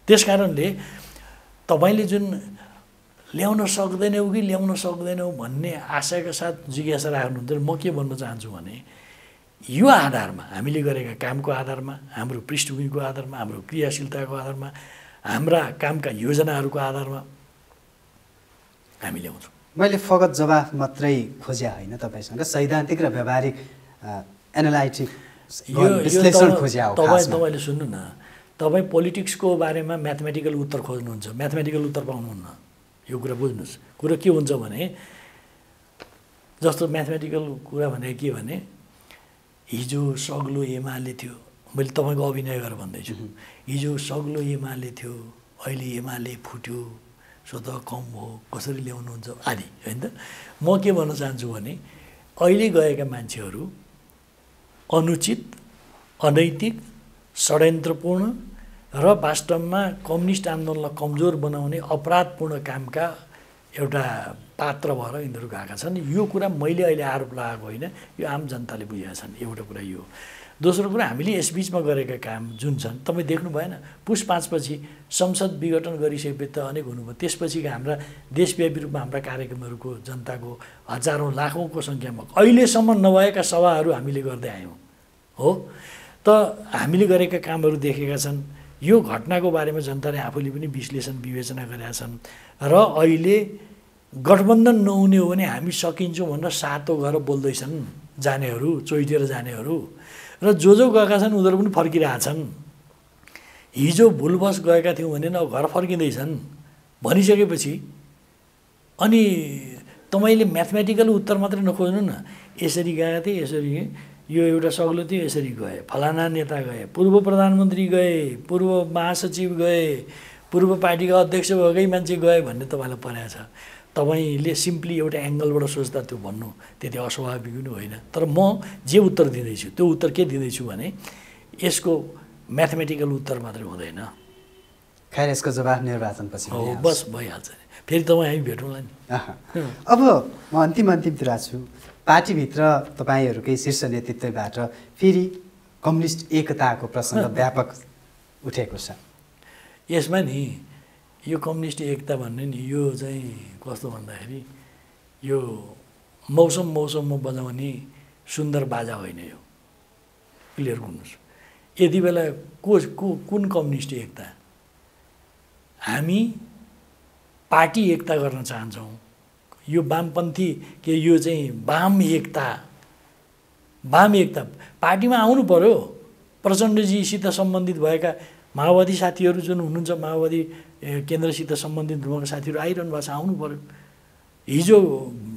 त्यस कारणले तपाईँले जुन ल्याउन सक्दैनौ कि ल्याउन सक्दैनौ भन्ने आशाका साथ जिज्ञासा राख्नुहुन्छ म के भन्न चाहन्छु भने यो आधारमा हामीले गरेका कामको आधारमा हाम्रो पृष्ठभूमिको आधारमा हाम्रो क्रियाशीलताको आधारमा हाम्रा कामका योजनाहरूको आधारमा हामी ल्याउँछौँ मैले फगत जवाफ मात्रै खोज्या होइन तपाईँसँग सैद्धान्तिक र व्यावहारिक एनालाइटिक यो विश्लेषण खोज्या। तपाईँले सुन्नु न तपाईँ पोलिटिक्सको बारेमा म्याथमेटिकल उत्तर खोज्नुहुन्छ। म्याथमेटिकल उत्तर पाउनुहुन्न। यो कुरा बुझ्नुहोस्। कुरो के हुन्छ भने जस्तो म्याथमेटिकल कुरा भनेको के भने हिजो सग्लो एमाले थियो। मैले तपाईँको अभिनय गरेर भन्दैछु। हिजो सग्लो एमाले थियो। अहिले एमाले फुट्यो। स्वतः कम हो। कसरी ल्याउनुहुन्छ? आदि होइन त? म के भन्न चाहन्छु भने अहिले गएका मान्छेहरू अनुचित अनैतिक षड्यन्त्रपूर्ण र वास्तवमा कम्युनिस्ट आन्दोलनलाई कमजोर बनाउने अपराधपूर्ण कामका एउटा पात्र भएर यिनीहरू गएका छन्। यो कुरा मैले अहिले आरोप लगाएको होइन यो आम जनताले बुझेका छन् एउटा कुरा यो दोस्रो कुरा हामीले यसबिचमा गरेका काम जुन छन् तपाईँ देख्नु भएन। पुस पाँचपछि संसद विघटन गरिसकेपछि त अनेक हुनुभयो। त्यसपछिका हाम्रा देशव्यापी रूपमा हाम्रा कार्यक्रमहरूको जनताको हजारौँ लाखौँको सङ्ख्यामा अहिलेसम्म नभएका सभाहरू हामीले गर्दै आयौँ हो? त हामीले गरेका कामहरू देखेका छन्। यो घटनाको बारेमा जनताले आफूले पनि विश्लेषण विवेचना गरेका छन् र अहिले गठबन्धन नहुने हो भने हामी सकिन्छौँ भनेर सातो घर बोल्दैछन् जानेहरू चोइटेर जानेहरू र जो जो गएका छन् उनीहरू पनि फर्किरहेछन् हिजो भुलवश गएका थियौँ भने न घर फर्किँदैछन् भनिसकेपछि अनि तपाईँले म्याथमेटिकल उत्तर मात्रै नखोज्नु न। यसरी गएका थिए यसरी यो एउटा सग्लो थियो यसरी गए। फलाना नेता गए पूर्व प्रधानमन्त्री गए पूर्व महासचिव गए पूर्व पार्टीका अध्यक्ष भएकै मान्छे गए भन्ने तपाईँलाई परेको छ। तपाईँले सिम्पली एउटा एङ्गलबाट सोच्दा त्यो भन्नु त्यति अस्वाभाविक पनि होइन। तर म जे उत्तर दिँदैछु त्यो उत्तर के दिँदैछु भने यसको म्याथमेटिकल उत्तर मात्रै हुँदैन। खैर यसको जवाफ निर्वाचनपछि हो बस भइहाल्छ फेरि तपाईँ हामी भेटौँला नि। अब म अन्तिम अन्तिमतिर छु। पार्टीभित्र तपाईँहरूकै शीर्ष नेतृत्वबाट फेरि कम्युनिस्ट एकताको प्रसङ्ग व्यापक उठेको छ। यसमा नि यो कम्युनिस्ट एकता भन्ने नि यो चाहिँ कस्तो भन्दाखेरि यो मौसम मौसममा बजाउने सुन्दर बाजा होइन यो। क्लियर गर्नुहोस्। यति बेला को को कुन कम्युनिस्ट एकता? हामी पार्टी एकता गर्न चाहन्छौँ। यो वामपन्थी के यो चाहिँ वाम एकता वाम एकता। पार्टीमा आउनु पर्यो। प्रचण्डजीसित सम्बन्धित भएका माओवादी साथीहरू जुन हुनुहुन्छ माओवादी केन्द्रसित सम्बन्धित भएका साथीहरू आइरहनु भएको छ आउनु पर्यो। हिजो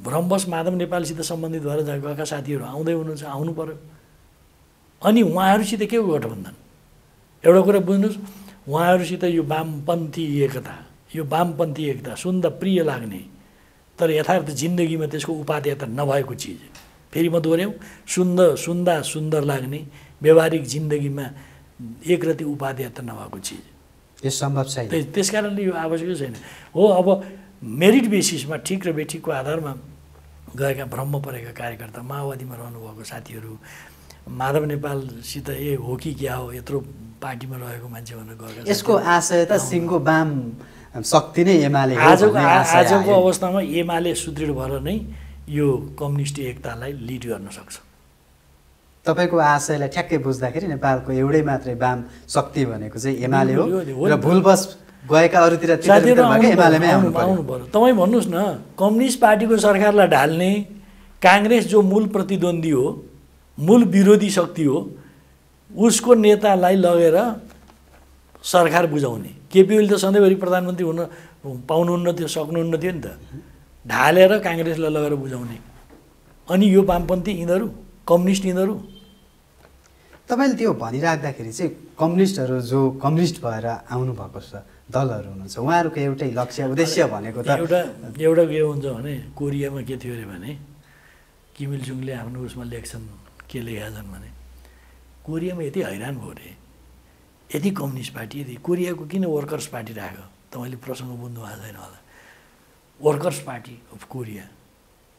भ्रमवश माधव नेपालसित सम्बन्धित भएर गएका साथीहरू आउँदै हुनुहुन्छ आउनु पर्यो। अनि उहाँहरूसित के हो गठबन्धन? एउटा कुरा बुझ्नुहोस् उहाँहरूसित यो वामपन्थी एकता यो वामपन्थी एकता सुन्दा प्रिय लाग्ने तर यथार्थ जिन्दगीमा त्यसको उपादेयता नभएको चिज फेरि म दोहोऱ्याउँ सुन्द सुन्दा सुन्दर लाग्ने व्यवहारिक जिन्दगीमा एकरति उपादेयता नभएको चिज यो सम्भव छैन। त्यस त्यस कारणले यो आवश्यकै छैन। हो अब मेरिट बेसिसमा ठिक र बेठिकको आधारमा गएका भ्रममा परेका कार्यकर्ता माओवादीमा रहनुभएको साथीहरू माधव नेपालसित ए हो कि क्या हो यत्रो पार्टीमा रहेको मान्छे भनेर गएका यसको। आशय त सिङ्गो वाम शक्ति नै एमाले आजको आजको। अवस्थामा एमाले सुदृढ भएर नै यो कम्युनिस्ट एकतालाई लिड गर्न सक्छ तपाईँको आशयलाई ठ्याक्कै बुझ्दाखेरि नेपालको एउटै मात्रै वाम शक्ति भनेको चाहिँ एमाले हो र। भुलबस गएका अरूतिर आउनु तपाईँ भन्नुहोस् न कम्युनिस्ट पार्टीको सरकारलाई ढाल्ने काङ्ग्रेस जो मूल प्रतिद्वन्दी हो मूल विरोधी शक्ति हो उसको नेतालाई लगेर सरकार बुझाउने केपी ओली त सधैँभरि प्रधानमन्त्री हुन पाउनुहुन्न थियो सक्नुहुन्न थियो नि त। ढालेर काङ्ग्रेसलाई लगेर बुझाउने। अनि यो वामपन्थी यिनीहरू कम्युनिस्ट यिनीहरू? तपाईँले त्यो भनिराख्दाखेरि चाहिँ कम्युनिस्टहरू जो कम्युनिस्ट भएर आउनुभएको छ दलहरू हुनुहुन्छ उहाँहरूको एउटै लक्ष्य उद्देश्य भनेको त एउटा एउटा के हुन्छ भने कोरियामा के थियो अरे भने किमिल सुङले आफ्नो उसमा लेख्छन् के लेखेका छन् भने। कोरियामा यति हैरान भयो अरे। यति कम्युनिस्ट पार्टी यति कोरियाको किन वर्कर्स पार्टी राख्यो? तपाईँले प्रसङ्ग बुझ्नु भएको छैन होला। वर्कर्स पार्टी अफ कोरिया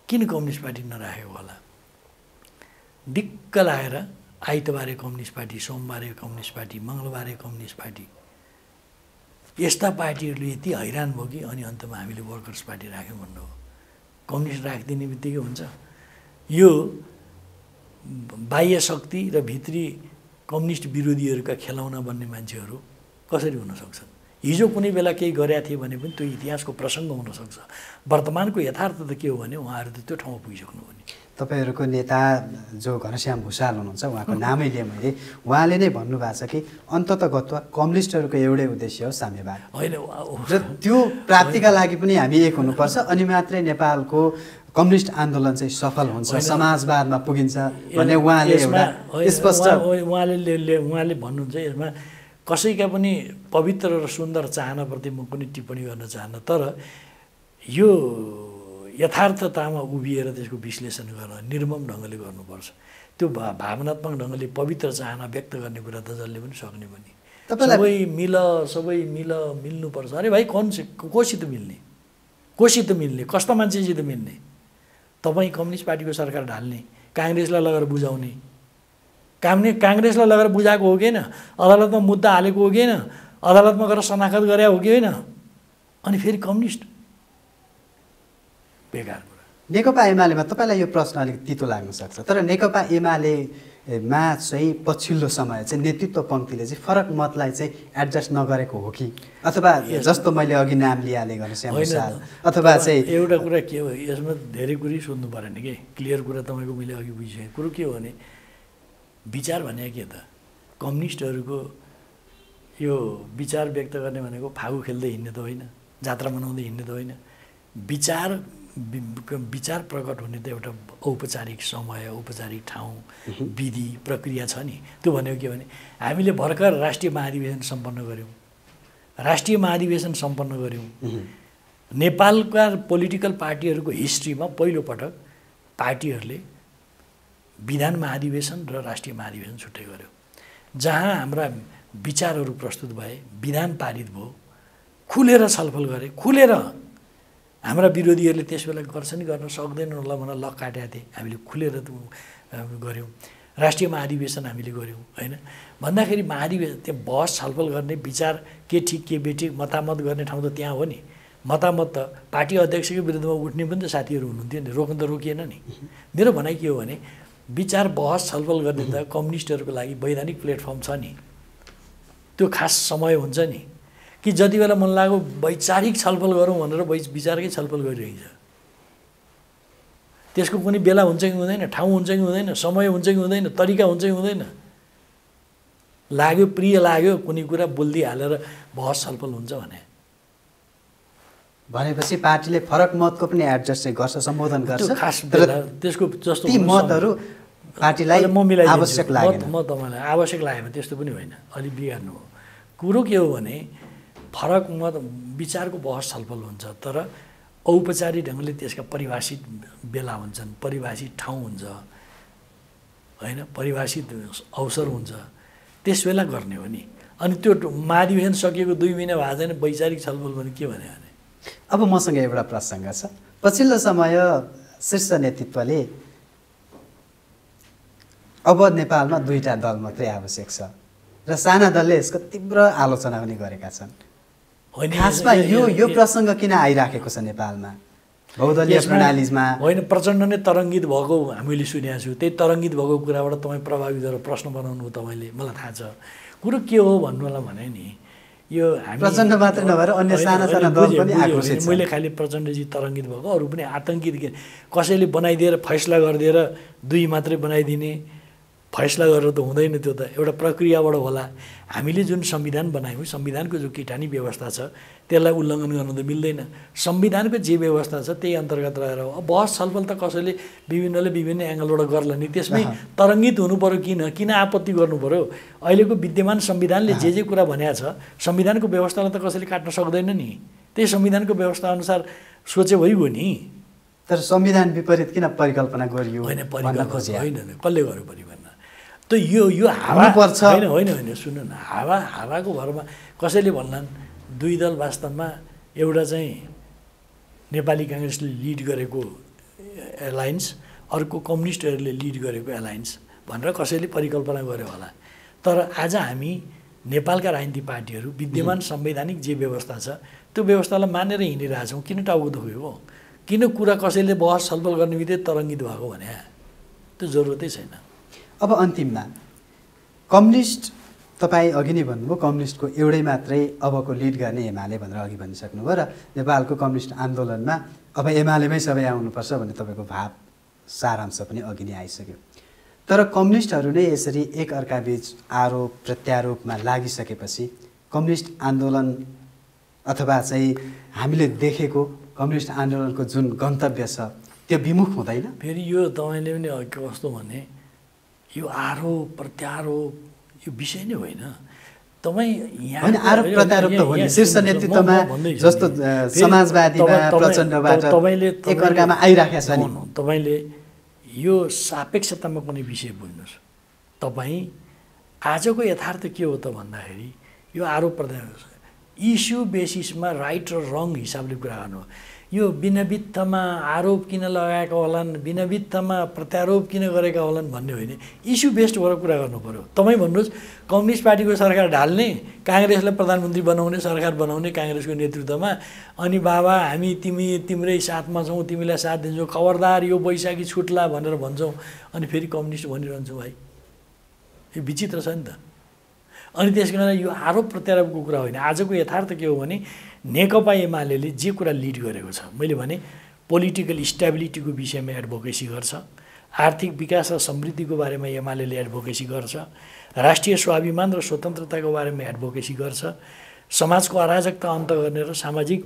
किन कम्युनिस्ट पार्टी नराखेको होला? दिक्क लागेर आइतबारे कम्युनिस्ट पार्टी सोमबारे कम्युनिस्ट पार्टी मङ्गलबारे कम्युनिस्ट पार्टी। यस्ता पार्टीहरूले यति हैरान भयो कि अनि अन्तमा हामीले वर्कर्स पार्टी राख्यौँ भन्नु हो। कम्युनिस्ट राखिदिने बित्तिकै हुन्छ। यो बाह्य शक्ति र भित्री कम्युनिस्ट विरोधीहरूका खेलाउना बन्ने मान्छेहरू कसरी हुन सक्छन्? हिजो कुनै बेला केही गरेका थिए भने पनि त्यो इतिहासको प्रसङ्ग हुनसक्छ वर्तमानको यथार्थ त के हो भने उहाँहरू त त्यो ठाउँमा पुगिसक्नु हो नि। तपाईँहरूको नेता जो घनश्याम भूषाल हुनुहुन्छ उहाँको नामै लिएँ मैले उहाँले नै भन्नुभएको छ कि अन्तत गत्वा कम्युनिस्टहरूको एउटै उद्देश्य हो साम्यवाद। होइन त्यो प्राप्तिका लागि पनि हामी एक हुनुपर्छ। अनि मात्रै नेपालको कम्युनिस्ट आन्दोलन चाहिँ सफल हुन्छ। समाजवादमा पुगिन्छ भन्ने उहाँले एउटा स्पष्ट उहाँ- उहाँ- उहाँले उहाँले भन्नुहुन्छ यसमा कसैका पनि पवित्र र सुन्दर चाहनाप्रति म कुनै टिप्पणी गर्न चाहन्न तर यो यथार्थतामा उभिएर त्यसको विश्लेषण गर्न निर्मम ढङ्गले गर्नुपर्छ। त्यो भा भावनात्मक ढङ्गले पवित्र चाहना व्यक्त गर्ने कुरा त जसले पनि सक्ने पनि। सबै मिल सबै मिल मिल्नुपर्छ। अरे भाइ कन कोसित मिल्ने? कोसित मिल्ने? कस्ता मान्छेसित मिल्ने? तपाईँ कम्युनिस्ट पार्टीको सरकार ढाल्ने काङ्ग्रेसलाई लगेर बुझाउने। काङ्ग्रे काङ्ग्रेसलाई लगेर बुझाएको हो कि होइन? अदालतमा मुद्दा हालेको हो कि होइन? अदालतमा गएर शनाखत गरे हो कि होइन? अनि फेरि कम्युनिस्ट। बेकार कुरा। नेकपा एमालेमा तपाईँलाई यो प्रश्न अलिक तितो लाग्न सक्छ तर नेकपा एमालेमा चाहिँ पछिल्लो समय चाहिँ नेतृत्व पङ्क्तिले चाहिँ फरक मतलाई चाहिँ एडजस्ट नगरेको हो कि? अथवा जस्तो मैले अघि नाम लिइहालेँ घनश्याम। अथवा चाहिँ एउटा कुरा के हो यसमा धेरै कुरै सोध्नु परेन कि? क्लियर कुरा तपाईँको मैले अघि बुझिसकेँ। कुरो के हो भने विचार भने के त? कम्युनिस्टहरूको यो विचार व्यक्त गर्ने भनेको फागु खेल्दै हिँड्ने त होइन जात्रा मनाउँदै हिँड्ने त होइन। विचार विचार प्रकट हुने त एउटा औपचारिक समय औपचारिक ठाउँ विधि प्रक्रिया छ नि। त्यो भनेको के भने हामीले भर्खर राष्ट्रिय महाधिवेशन सम्पन्न गऱ्यौँ। राष्ट्रिय महाधिवेशन सम्पन्न गऱ्यौँ। नेपालका पोलिटिकल पार्टीहरूको हिस्ट्रीमा पहिलोपटक पार्टीहरूले विधान महाधिवेशन र राष्ट्रिय महाधिवेशन छुट्टै गर्यो। जहाँ हाम्रा विचारहरू प्रस्तुत भए विधान पारित भयो खुलेर छलफल गरे खुलेर हाम्रा विरोधीहरूले त्यस बेला गर्छ नि गर्न सक्दैनन् होला भनेर लक काटेका थिए। हामीले खुलेर गऱ्यौँ। राष्ट्रिय महाधिवेशन हामीले गऱ्यौँ होइन? भन्दाखेरि महाधिवेशन त्यहाँ बहस छलफल गर्ने विचार के ठिक के बेठिक मतामत गर्ने ठाउँ त त्यहाँ हो नि। मतामत त पार्टी अध्यक्षकै विरुद्धमा उठ्ने पनि त साथीहरू हुनुहुन्थ्यो नि रोक्न त रोकिएन नि। मेरो भनाइ के हो भने विचार बहस छलफल गर्ने त कम्युनिस्टहरूको लागि वैधानिक प्लेटफर्म छ नि। त्यो खास समय हुन्छ नि। कि जति बेला मन लाग्यो वैचारिक छलफल गरौँ भनेर वै विचारकै छलफल गरिरहेछ। त्यसको कुनै बेला हुन्छ कि हुँदैन ठाउँ हुन्छ कि हुँदैन समय हुन्छ कि हुँदैन तरिका हुन्छ कि हुँदैन। लाग्यो प्रिय लाग्यो कुनै कुरा बोलिदिइहालेर बहस छलफल हुन्छ भने। भनेपछि पार्टीले फरक मतको पनि एडजस्ट चाहिँ गर्छ सम्बोधन गर्छ। खास त्यसको जस्तो मतहरू पार्टीलाई म मिलाइदिन्छु। आवश्यक लागेन। म तपाईँलाई आवश्यक लागेन त्यस्तो पनि होइन। अलिक बिगार्नु हो। कुरो के हो भने फरक मत विचारको बहस छलफल हुन्छ तर औपचारिक ढङ्गले त्यसका परिभाषित बेला हुन्छन् परिभाषित ठाउँ हुन्छ होइन? परिभाषित अवसर हुन्छ। त्यस बेला गर्ने हो नि। अनि त्यो महाधिवेशन सकिएको दुई महिना भएको छैन वैचारिक छलफल भने के भने भने? अब मसँग एउटा प्रसङ्ग छ। पछिल्लो समय शीर्ष नेतृत्वले अब नेपालमा दुईटा दल मात्रै आवश्यक छ र साना दलले यसको तीव्र आलोचना पनि गरेका छन्। खासमा यो- यो प्रसङ्ग किन आइराखेको छ नेपालमा? बहुदलीय प्रणालीमा? होइन प्रचण्ड नै तरङ्गित भएको हामीले सुनेको छु। त्यही तरङ्गित भएको कुराबाट तपाईँ प्रभावित भएर प्रश्न बनाउनु हो तपाईँले मलाई थाहा छ। कुरो के हो भन्नुलाई भने नि यो प्रचण्ड मात्र नभएर अन्य साना दल पनि। मैले खालि प्रचण्डजी तरङ्गित भएको अरू पनि आतङ्कित कसैले बनाइदिएर फैसला गरिदिएर दुई मात्रै बनाइदिने फैसला गरेर त हुँदैन त्यो त। एउटा प्रक्रियाबाट होला। हामीले जुन संविधान बनायौँ संविधानको जो किटानी व्यवस्था छ त्यसलाई उल्लङ्घन गर्नु त मिल्दैन। संविधानको जे व्यवस्था छ त्यही अन्तर्गत रहेर बहस छलफल त कसैले विभिन्नले विभिन्न एङ्गलबाट गर्ला नि। त्यसमै तरङ्गित हुनु पऱ्यो किन? किन आपत्ति गर्नु पऱ्यो अहिलेको विद्यमान संविधानले जे जे कुरा भनेको छ संविधानको व्यवस्थालाई त कसैले काट्न सक्दैन नि। त्यही संविधानको व्यवस्था अनुसार सोचे भइगयो नि। तर संविधान विपरीत किन परिकल्पना गरियो होइन परिकल्पना होइन। कसले गर्यो परिकल्पना? त यो यो हावा। हुनुपर्छ। होइन होइन होइन सुन्नु न हावा हावाको भरमा कसैले भन्लान् दुई दल वास्तवमा एउटा चाहिँ नेपाली काङ्ग्रेसले लिड गरेको एलायन्स अर्को कम्युनिस्टहरूले लिड गरेको एलायन्स भनेर कसैले परिकल्पना गर्यो होला। तर आज हामी नेपालका राजनीतिक पार्टीहरू विद्यमान संवैधानिक जे व्यवस्था छ त्यो व्यवस्थालाई मानेर हिँडिरहेछौँ किन टाउको दुख्यो हो? किन कुरा कसैले बहस छलफल गर्ने बित्तिकै तरङ्गित भएको भने? त्यो जरुरतै छैन। अब अन्तिममा कम्युनिस्ट तपाईँ अघि नै भन्नुभयो कम्युनिस्टको एउटै मात्रै अबको लिड गर्ने एमाले भनेर अघि भनिसक्नुभयो र नेपालको कम्युनिस्ट आन्दोलनमा अब एमालेमै सबै आउनुपर्छ भन्ने तपाईँको भाव सारांश पनि अघि नै आइसक्यो। तर कम्युनिस्टहरू नै यसरी एक अर्काबीच आरोप प्रत्यारोपमा लागिसकेपछि कम्युनिस्ट आन्दोलन अथवा चाहिँ हामीले देखेको कम्युनिस्ट आन्दोलनको जुन गन्तव्य छ त्यो विमुख हुँदैन? फेरि यो तपाईँले पनि कस्तो भने यो आरोप प्रत्यारोप यो विषय नै होइन तपाईँ यहाँ आरोप प्रत्यारोप त हो नि। शीर्ष नेतृत्वमा जस्तो, समाजवादीमा, प्रचण्डबाट एकअर्कामा आइराखेको छ नि। तपाईँले यो सापेक्षतामा कुनै विषय बुझ्नुहोस् तपाईँ आजको यथार्थ के हो त भन्दाखेरि यो आरोप प्रत्यारोप इस्यु बेसिसमा राइट र रङ हिसाबले कुरा गर्नु। यो बिना बित्थामा आरोप किन लगाएका होलान् बिना बित्थामा प्रत्यारोप किन गरेका होलान् भन्ने होइन इस्यु बेस्ड भएर कुरा गर्नु पऱ्यो तपाईँ भन्नुहोस् कम्युनिस्ट पार्टीको सरकार ढाल्ने काङ्ग्रेसलाई प्रधानमन्त्री बनाउने सरकार बनाउने काङ्ग्रेसको नेतृत्वमा अनि बाबा हामी तिमी तिम्रै साथमा छौँ तिमीलाई साथ दिन्छौँ खबरदार यो बैशाखी छुट्ला भनेर भन्छौँ अनि फेरि कम्युनिस्ट भनिरहन्छौँ भाइ। यो विचित्र छ नि त। अनि त्यसको कारण यो आरोप प्रत्यारोपको कुरा होइन। आजको यथार्थ के हो भने नेकपा एमाले जे कुरा लिड गरेको छ मैले भने पोलिटिकल स्टेबिलिटीको विषयमा एडभोकेसी गर्छ आर्थिक विकास र समृद्धिको बारेमा एमाले एडभोकेसी गर्छ राष्ट्रिय स्वाभिमान र स्वतन्त्रताको बारेमा एडभोकेसी गर्छ समाजको अराजकता अन्त गर्ने र सामाजिक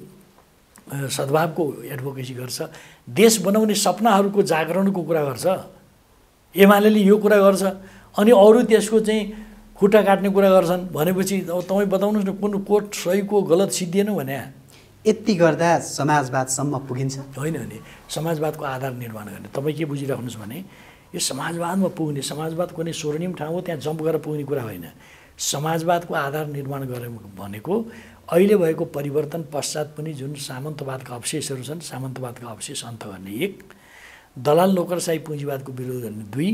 सद्भावको एडभोकेसी गर्छ देश बनाउने सपनाहरूको जागरणको कुरा गर्छ। एमाले यो कुरा गर्छ। अनि अरू त्यसको चाहिँ खुट्टा काट्ने कुरा गर्छन्। भनेपछि अब तपाईँ बताउनुहोस् न कुन कोट सहीको गलत सिद्धिएन भने? यति गर्दा समाजवादसम्म पुगिन्छ। होइन भने समाजवादको आधार निर्माण गर्ने। तपाईँ के बुझिराख्नुहोस् भने यो समाजवादमा पुग्ने समाजवाद कुनै स्वर्णिम ठाउँ हो त्यहाँ जम्प गरेर पुग्ने कुरा होइन। समाजवादको आधार निर्माण गरे भनेको अहिले भएको परिवर्तन पश्चात पनि जुन सामन्तवादका अवशेषहरू छन् सामन्तवादका अवशेष अन्त गर्ने एक दलाल नोकरसाही पुँजीवादको विरोध गर्ने दुई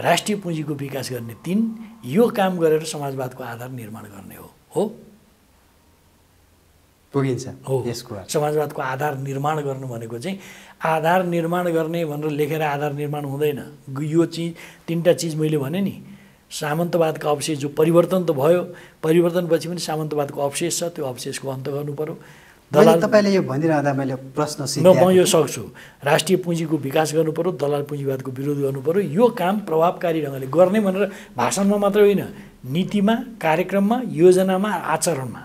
राष्ट्रिय पुँजीको विकास गर्ने तिन यो काम गरेर समाजवादको आधार निर्माण गर्ने हो। हो? पुगिन्छ। हो। समाजवादको आधार निर्माण गर्नु भनेको चाहिँ आधार निर्माण गर्ने भनेर लेखेर आधार निर्माण हुँदैन। यो चिज तिनवटा चिज मैले भने नि सामन्तवादका अवशेष जो परिवर्तन त भयो परिवर्तनपछि पनि सामन्तवादको अवशेष छ त्यो अवशेषको अन्त गर्नु पऱ्यो तपाईँले यो भनिरहँदा मैले प्रश्न म यो सक्छु। राष्ट्रिय पुँजीको विकास गर्नु पऱ्यो दलाल पुँजीवादको विरोध गर्नु पऱ्यो यो काम प्रभावकारी ढङ्गले गर्ने भनेर भाषणमा मात्रै होइन नीतिमा कार्यक्रममा योजनामा आचरणमा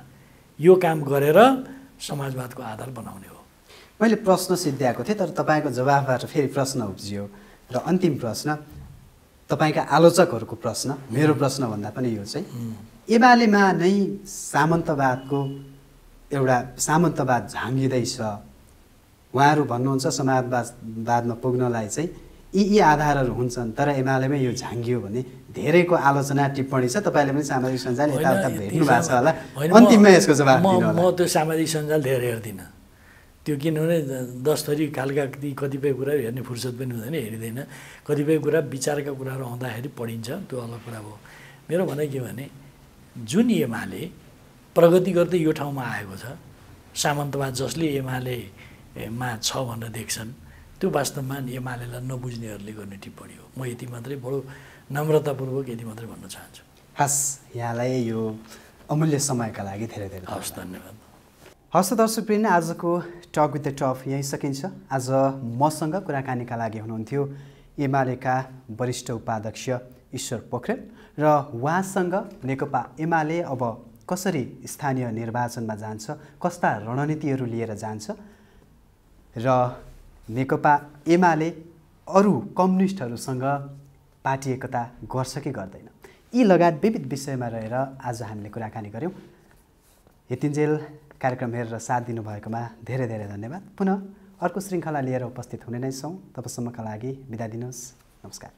यो काम गरेर समाजवादको आधार बनाउने हो। मैले प्रश्न सिद्ध्याएको थिएँ तर तपाईँको जवाफबाट फेरि प्रश्न उब्जियो। र अन्तिम प्रश्न तपाईँका आलोचकहरूको प्रश्न मेरो प्रश्न भन्दा पनि यो चाहिँ। एमालेमा नै सामन्तवादको एउटा सामन्तवाद झाँगिँदैछ। उहाँहरू भन्नुहुन्छ समाजवादवादमा पुग्नलाई चाहिँ यी यी आधारहरू हुन्छन् तर एमालेमै यो झाँगियो भने धेरैको आलोचना टिप्पणी छ। तपाईँले पनि सामाजिक सञ्जाल यताउता भेट्नु भएको छ होला। अन्तिममा यसको जवाफ म त्यो सामाजिक सञ्जाल धेरै हेर्दिनँ। त्यो किनभने दस थरी खालका ती कतिपय कुराहरू हेर्ने फुर्सद पनि हुँदैन हेरिँदैन। कतिपय कुरा विचारका कुराहरू आउँदाखेरि पढिन्छ त्यो अलग कुरा हो। मेरो भनाइ के भने जुन एमाले प्रगति गर्दै यो ठाउँमा आएको छ। सामन्तवाद जसले एमाले ए, मा छ भनेर देख्छन् त्यो वास्तवमा एमालेलाई नबुझ्नेहरूले गर्ने टिप्पणी हो। म यति मात्रै बडो नम्रतापूर्वक यति मात्रै भन्न चाहन्छु। हस् यहाँलाई यो अमूल्य समयका लागि धेरै धेरै हवस् धन्यवाद। हस् त दर्शकवृन्द आजको टक विथ द टप यहीँ सकिन्छ आज मसँग कुराकानीका लागि हुनुहुन्थ्यो एमालेका वरिष्ठ उपाध्यक्ष ईश्वर पोखरेल र उहाँसँग नेकपा एमाले अब कसरी स्थानीय निर्वाचनमा जान्छ कस्ता रणनीतिहरू लिएर जान्छ? र नेकपा एमाले अरू कम्युनिस्टहरूसँग पार्टी एकता गर्छ कि गर्दैन? यी लगायत विविध विषयमा रहेर आज हामीले कुराकानी गऱ्यौँ। यतिन्जेल कार्यक्रम हेरेर साथ दिनुभएकोमा धेरै धेरै धन्यवाद। पुनः अर्को श्रृङ्खला लिएर उपस्थित हुने नै छौँ। तबसम्मका लागि बिदा दिनुहोस्। नमस्कार।